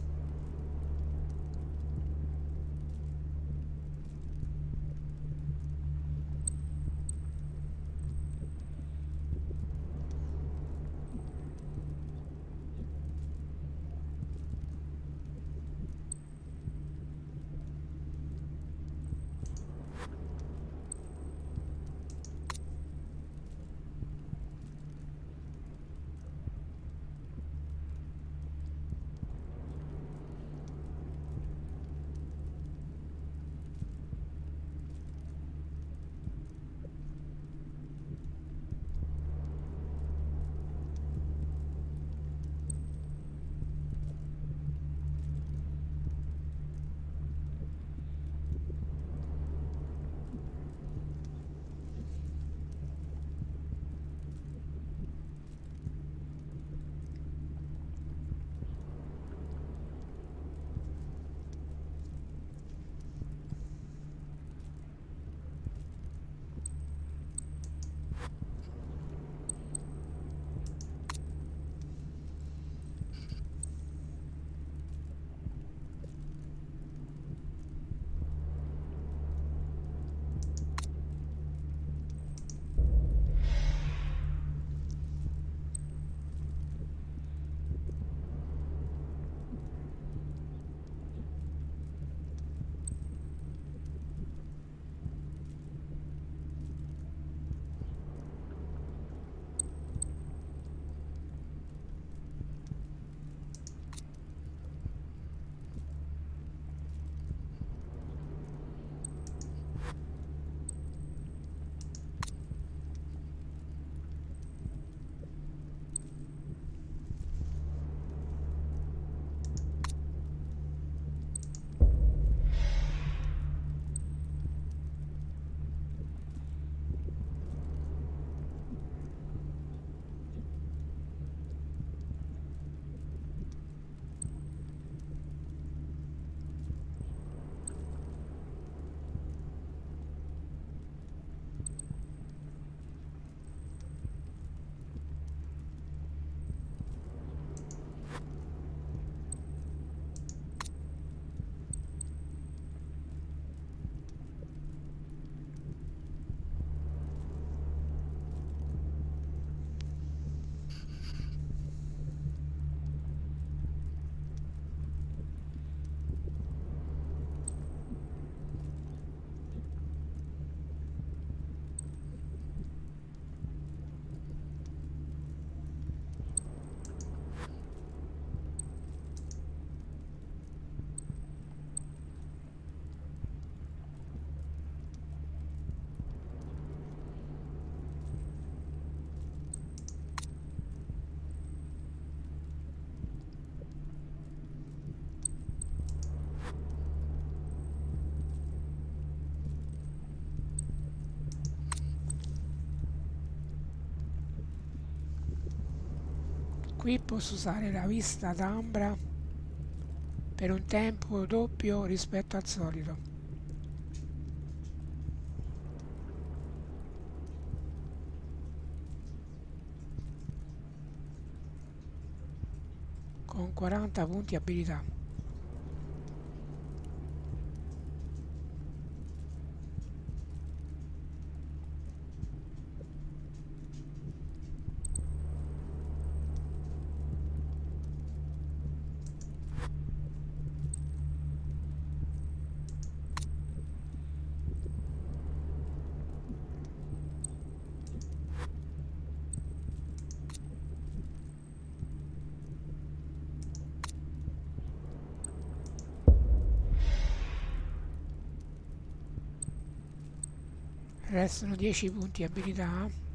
qui posso usare la vista d'ambra per un tempo doppio rispetto al solito. Con 40 punti abilità Restano 10 punti abilità.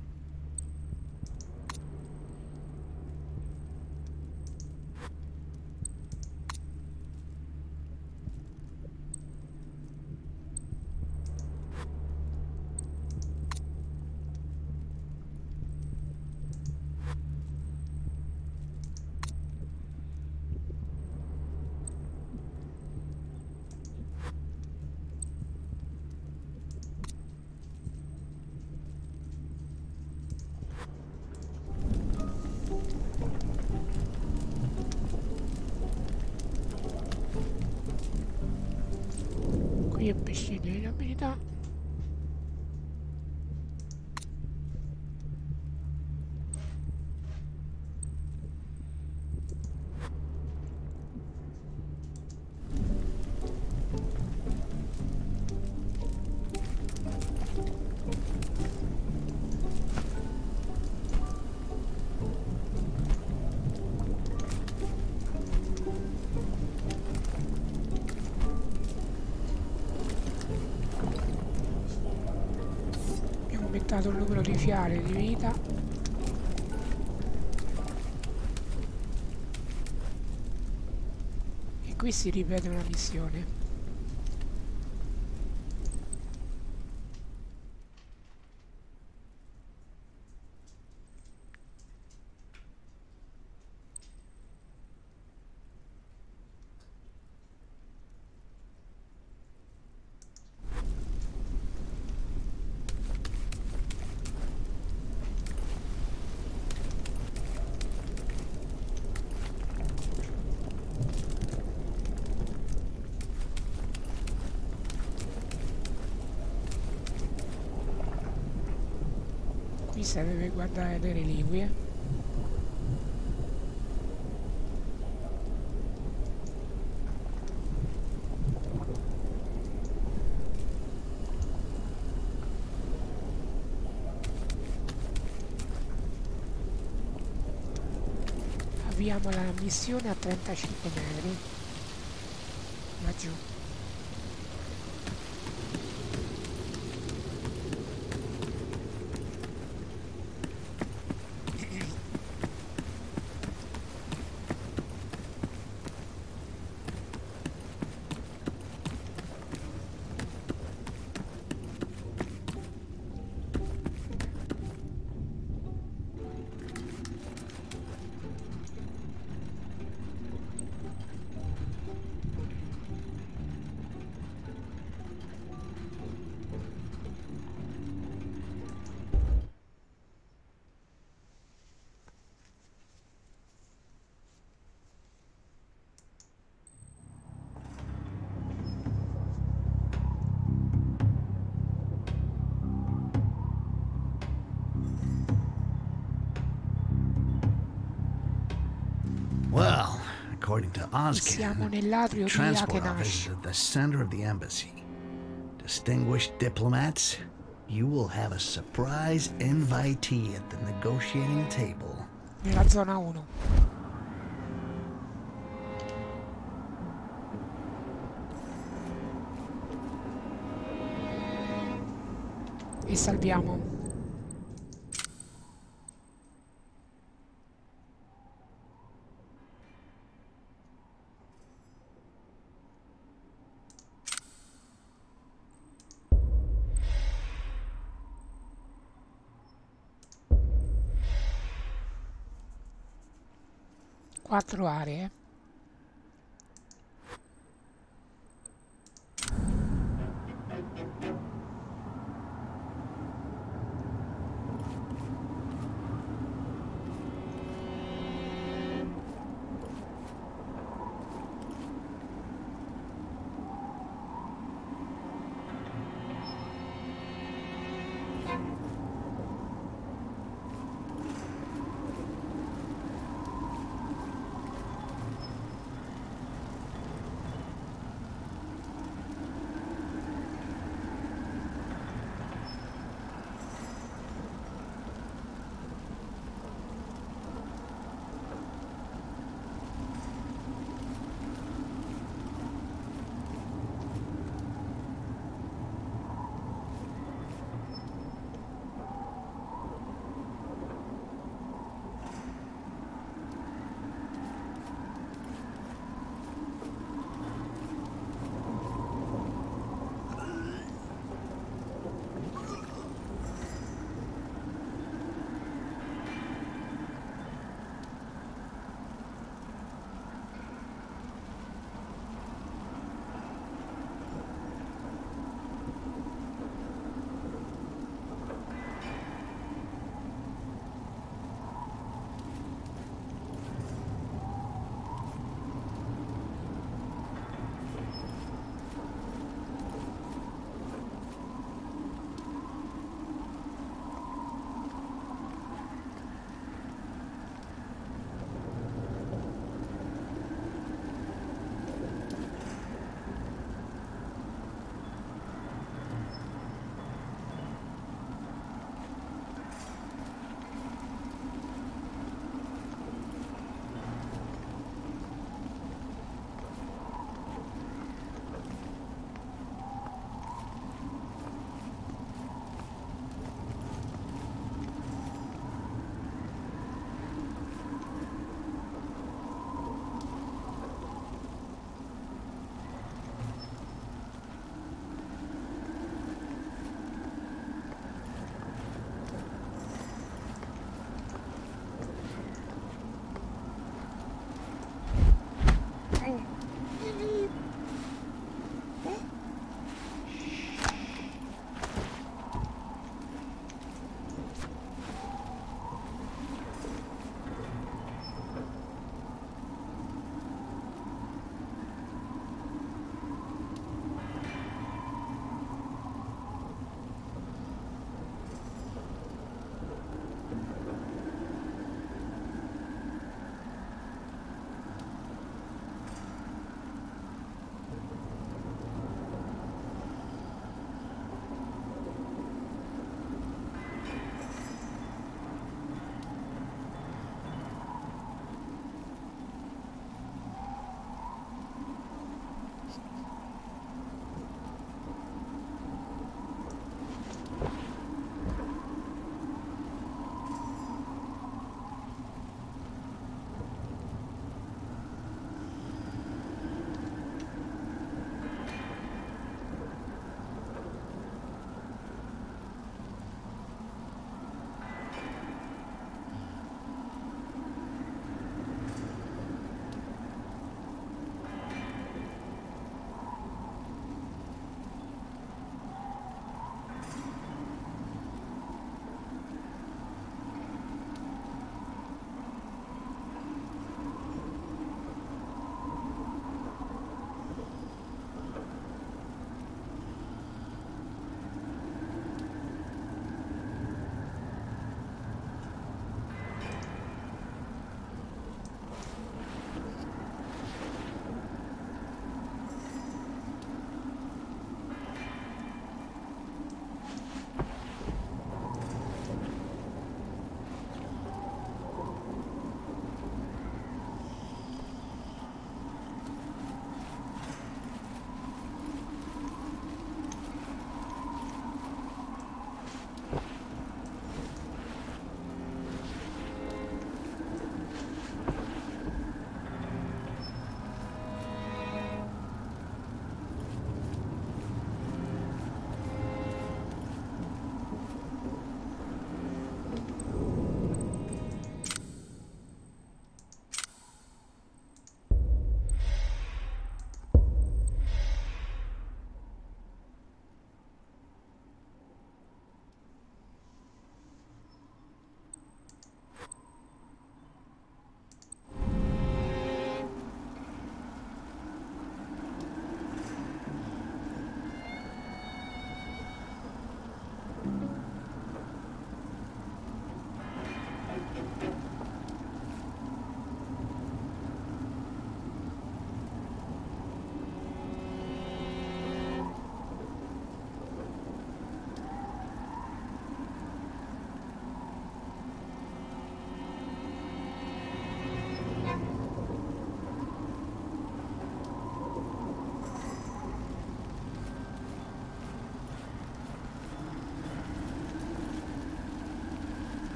Fiale di vita. E qui si ripete una missione. Qui serve guardare le reliquie. Avviamo la missione a 35 metri. Laggiù. Siamo nell'atrio di Akenash. at the center of the embassy. Distinguished diplomats, you will have a surprise invitee at the negotiating table. Nella zona 1. E salviamo. Quattro aree.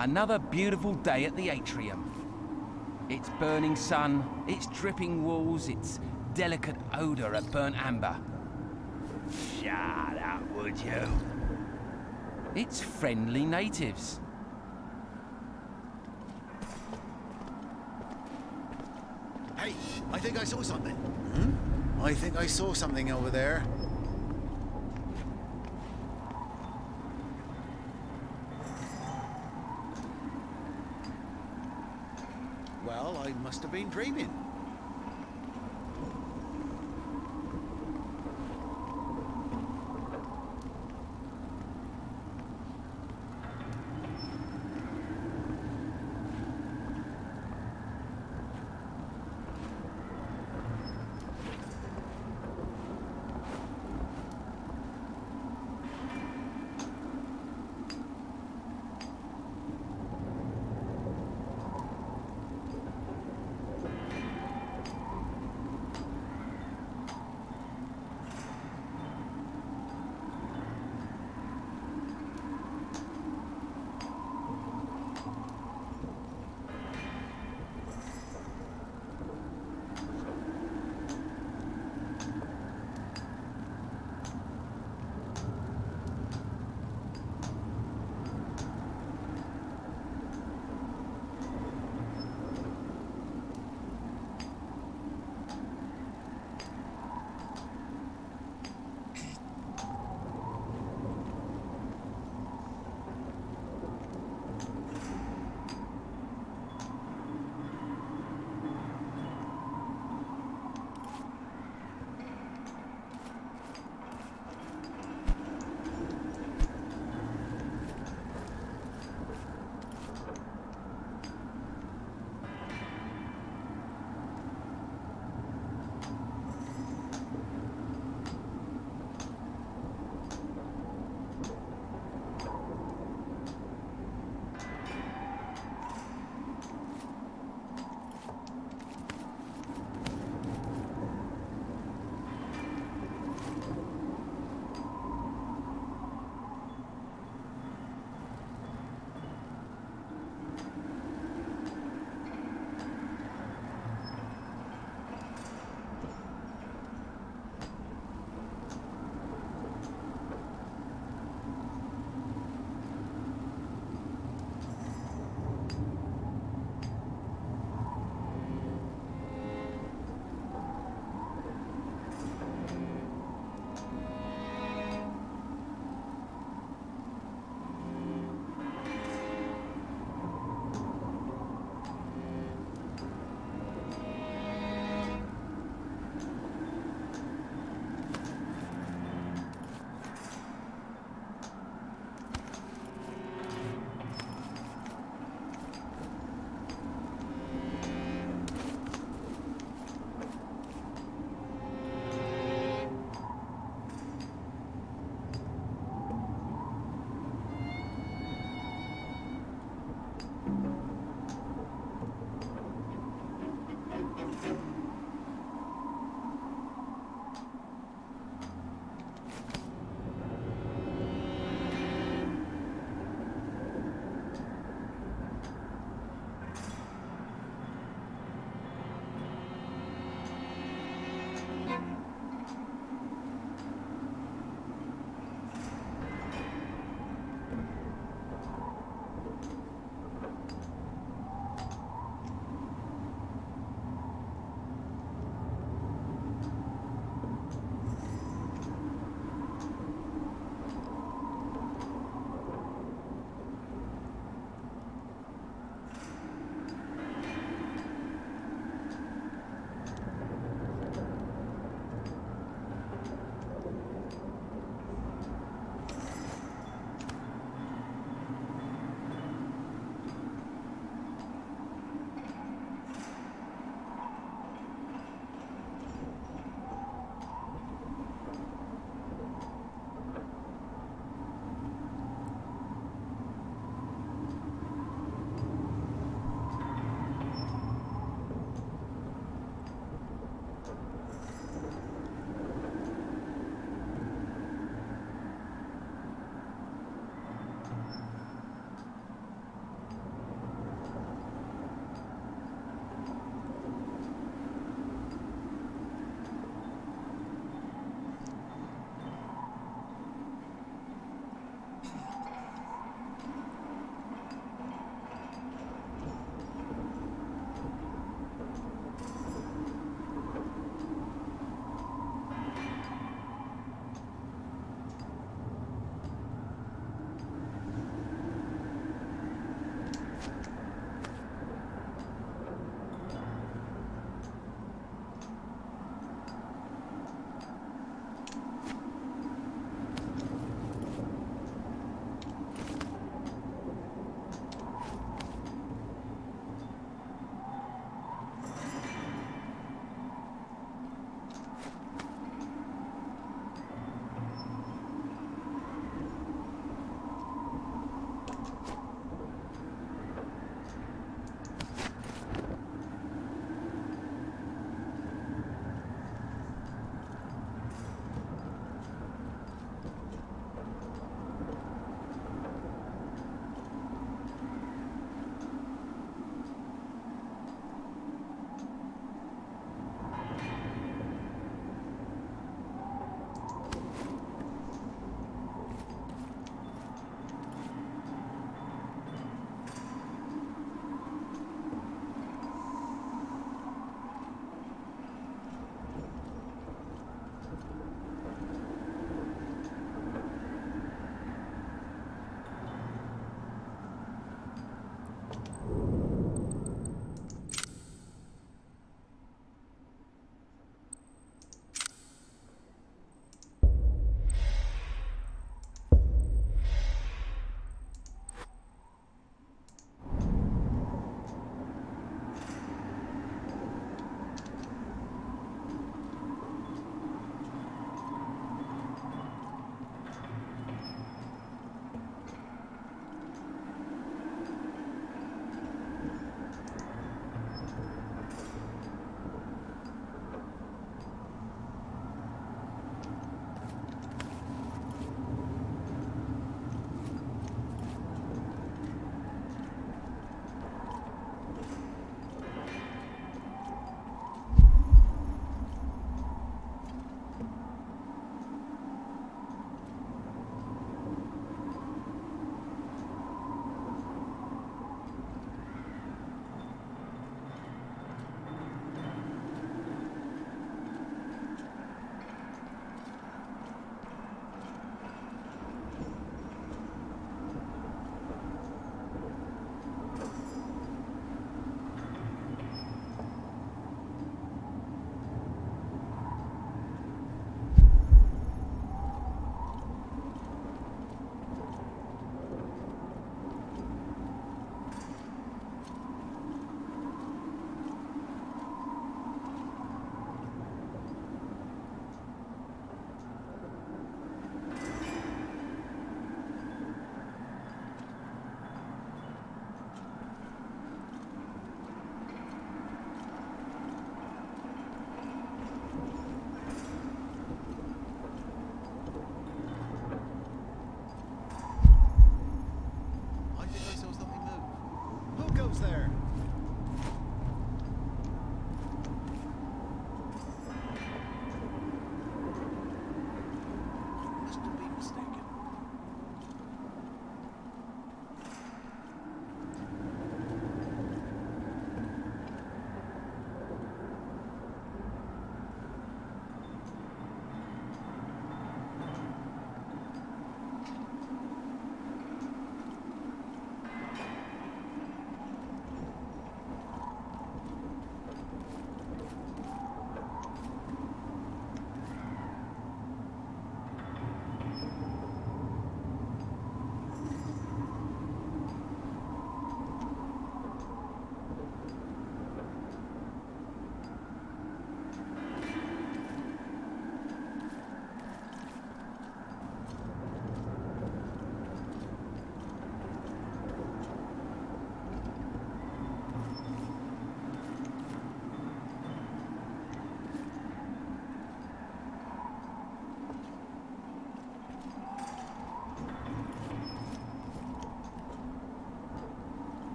Another beautiful day at the atrium. It's burning sun, it's dripping walls, it's delicate odour of burnt amber. Shut up, would you? It's friendly natives. Hey, I think I saw something. Hmm? I think I saw something over there. Well, I must have been dreaming.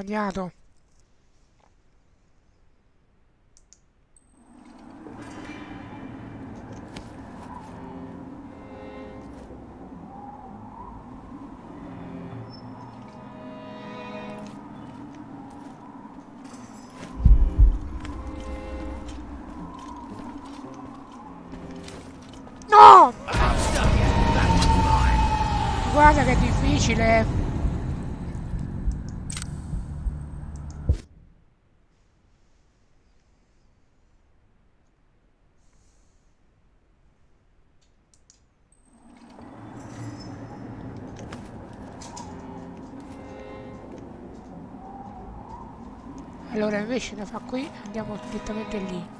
Sbagliato. No! Guarda che difficile. Allora invece da fa qui andiamo direttamente lì.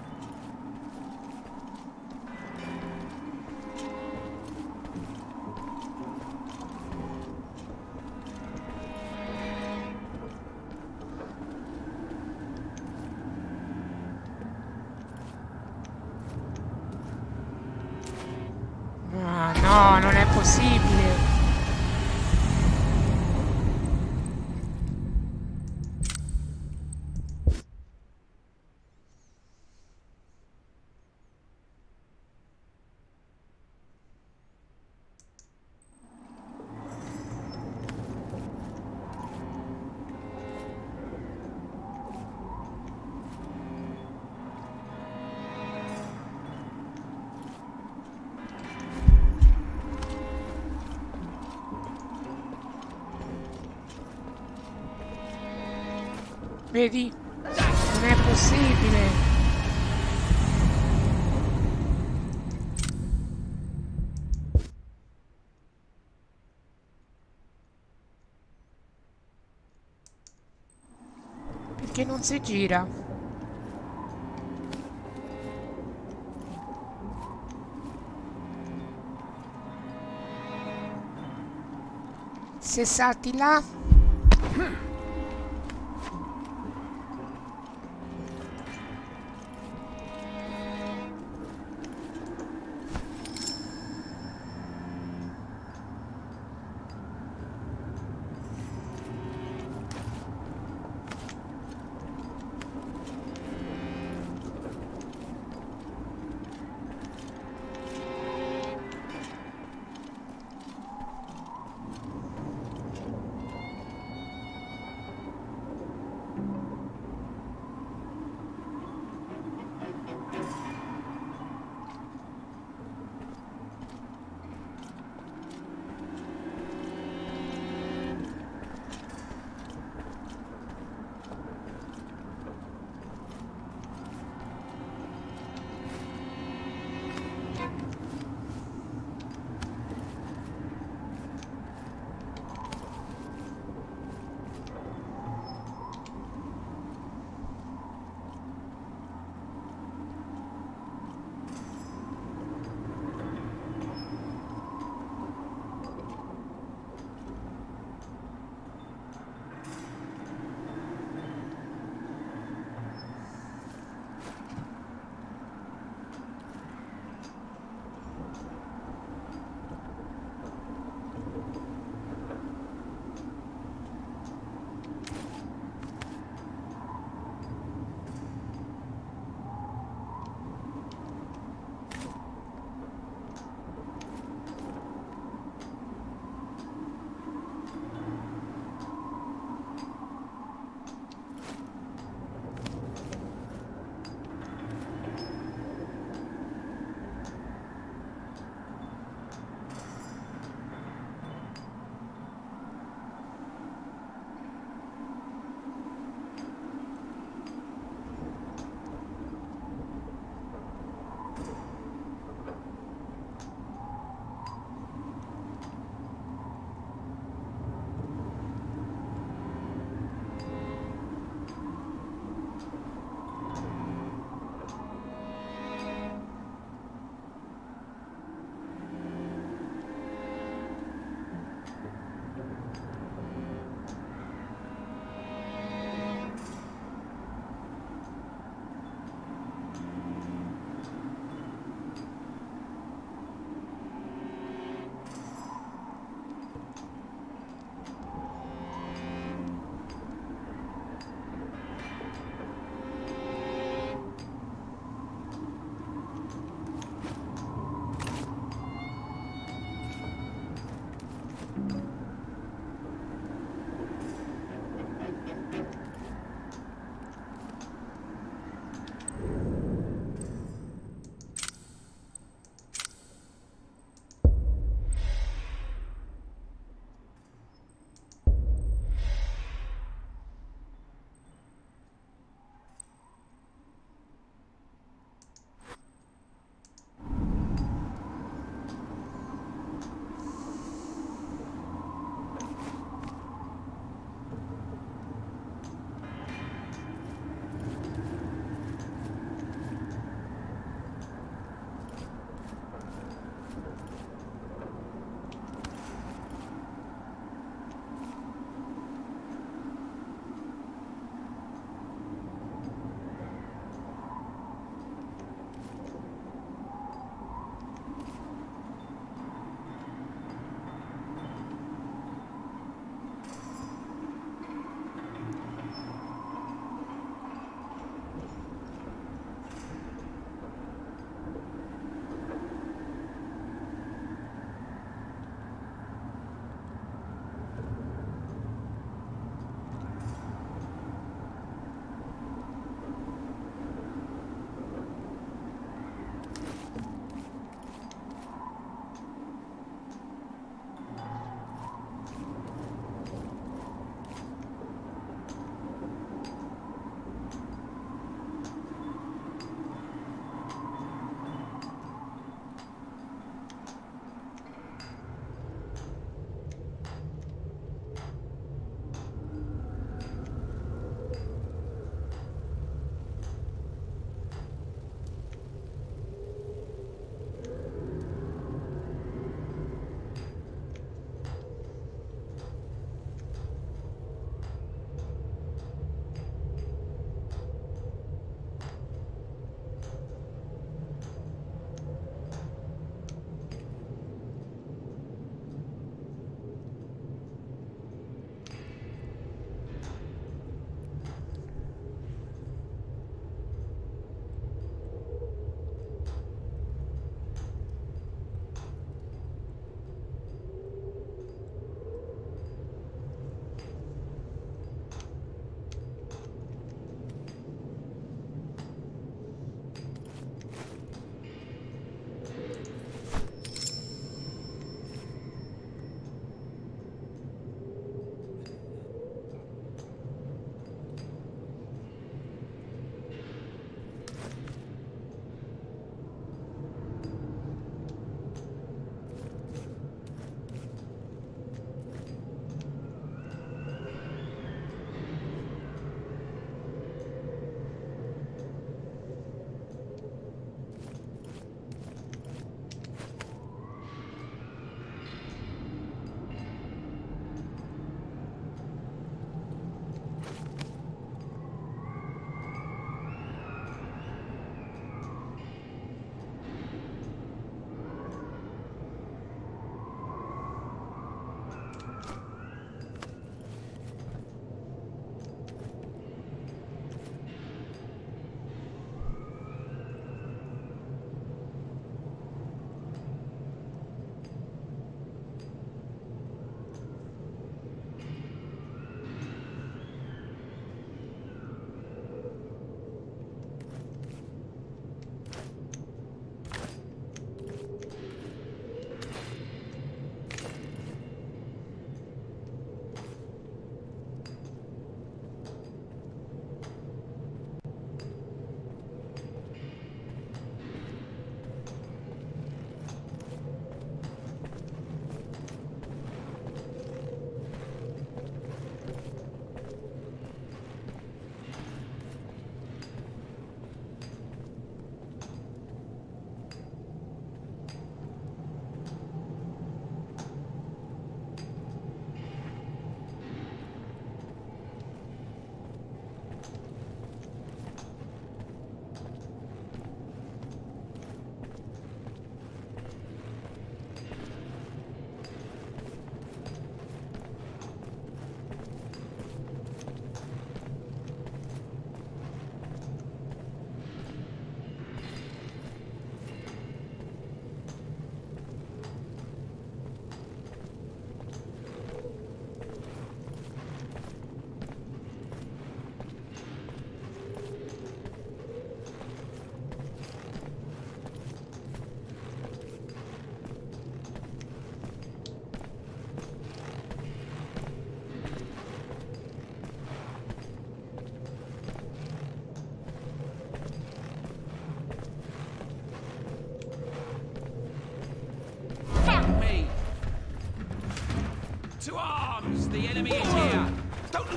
Vedi? Non è possibile. Perché non si gira? Se salti là...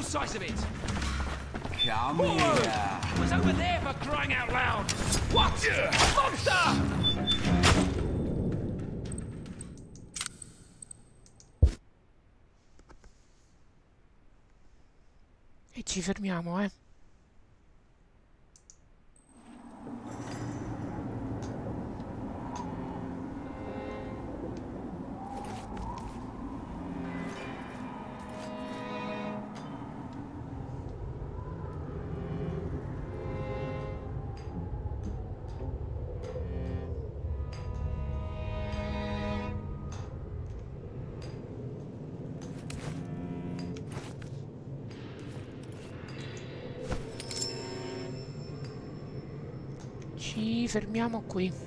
sight of it! Come Forward! here. It was over there for crying out loud! What? Monster! E ci fermiamo, eh. Fermiamo qui.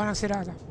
Buona serata.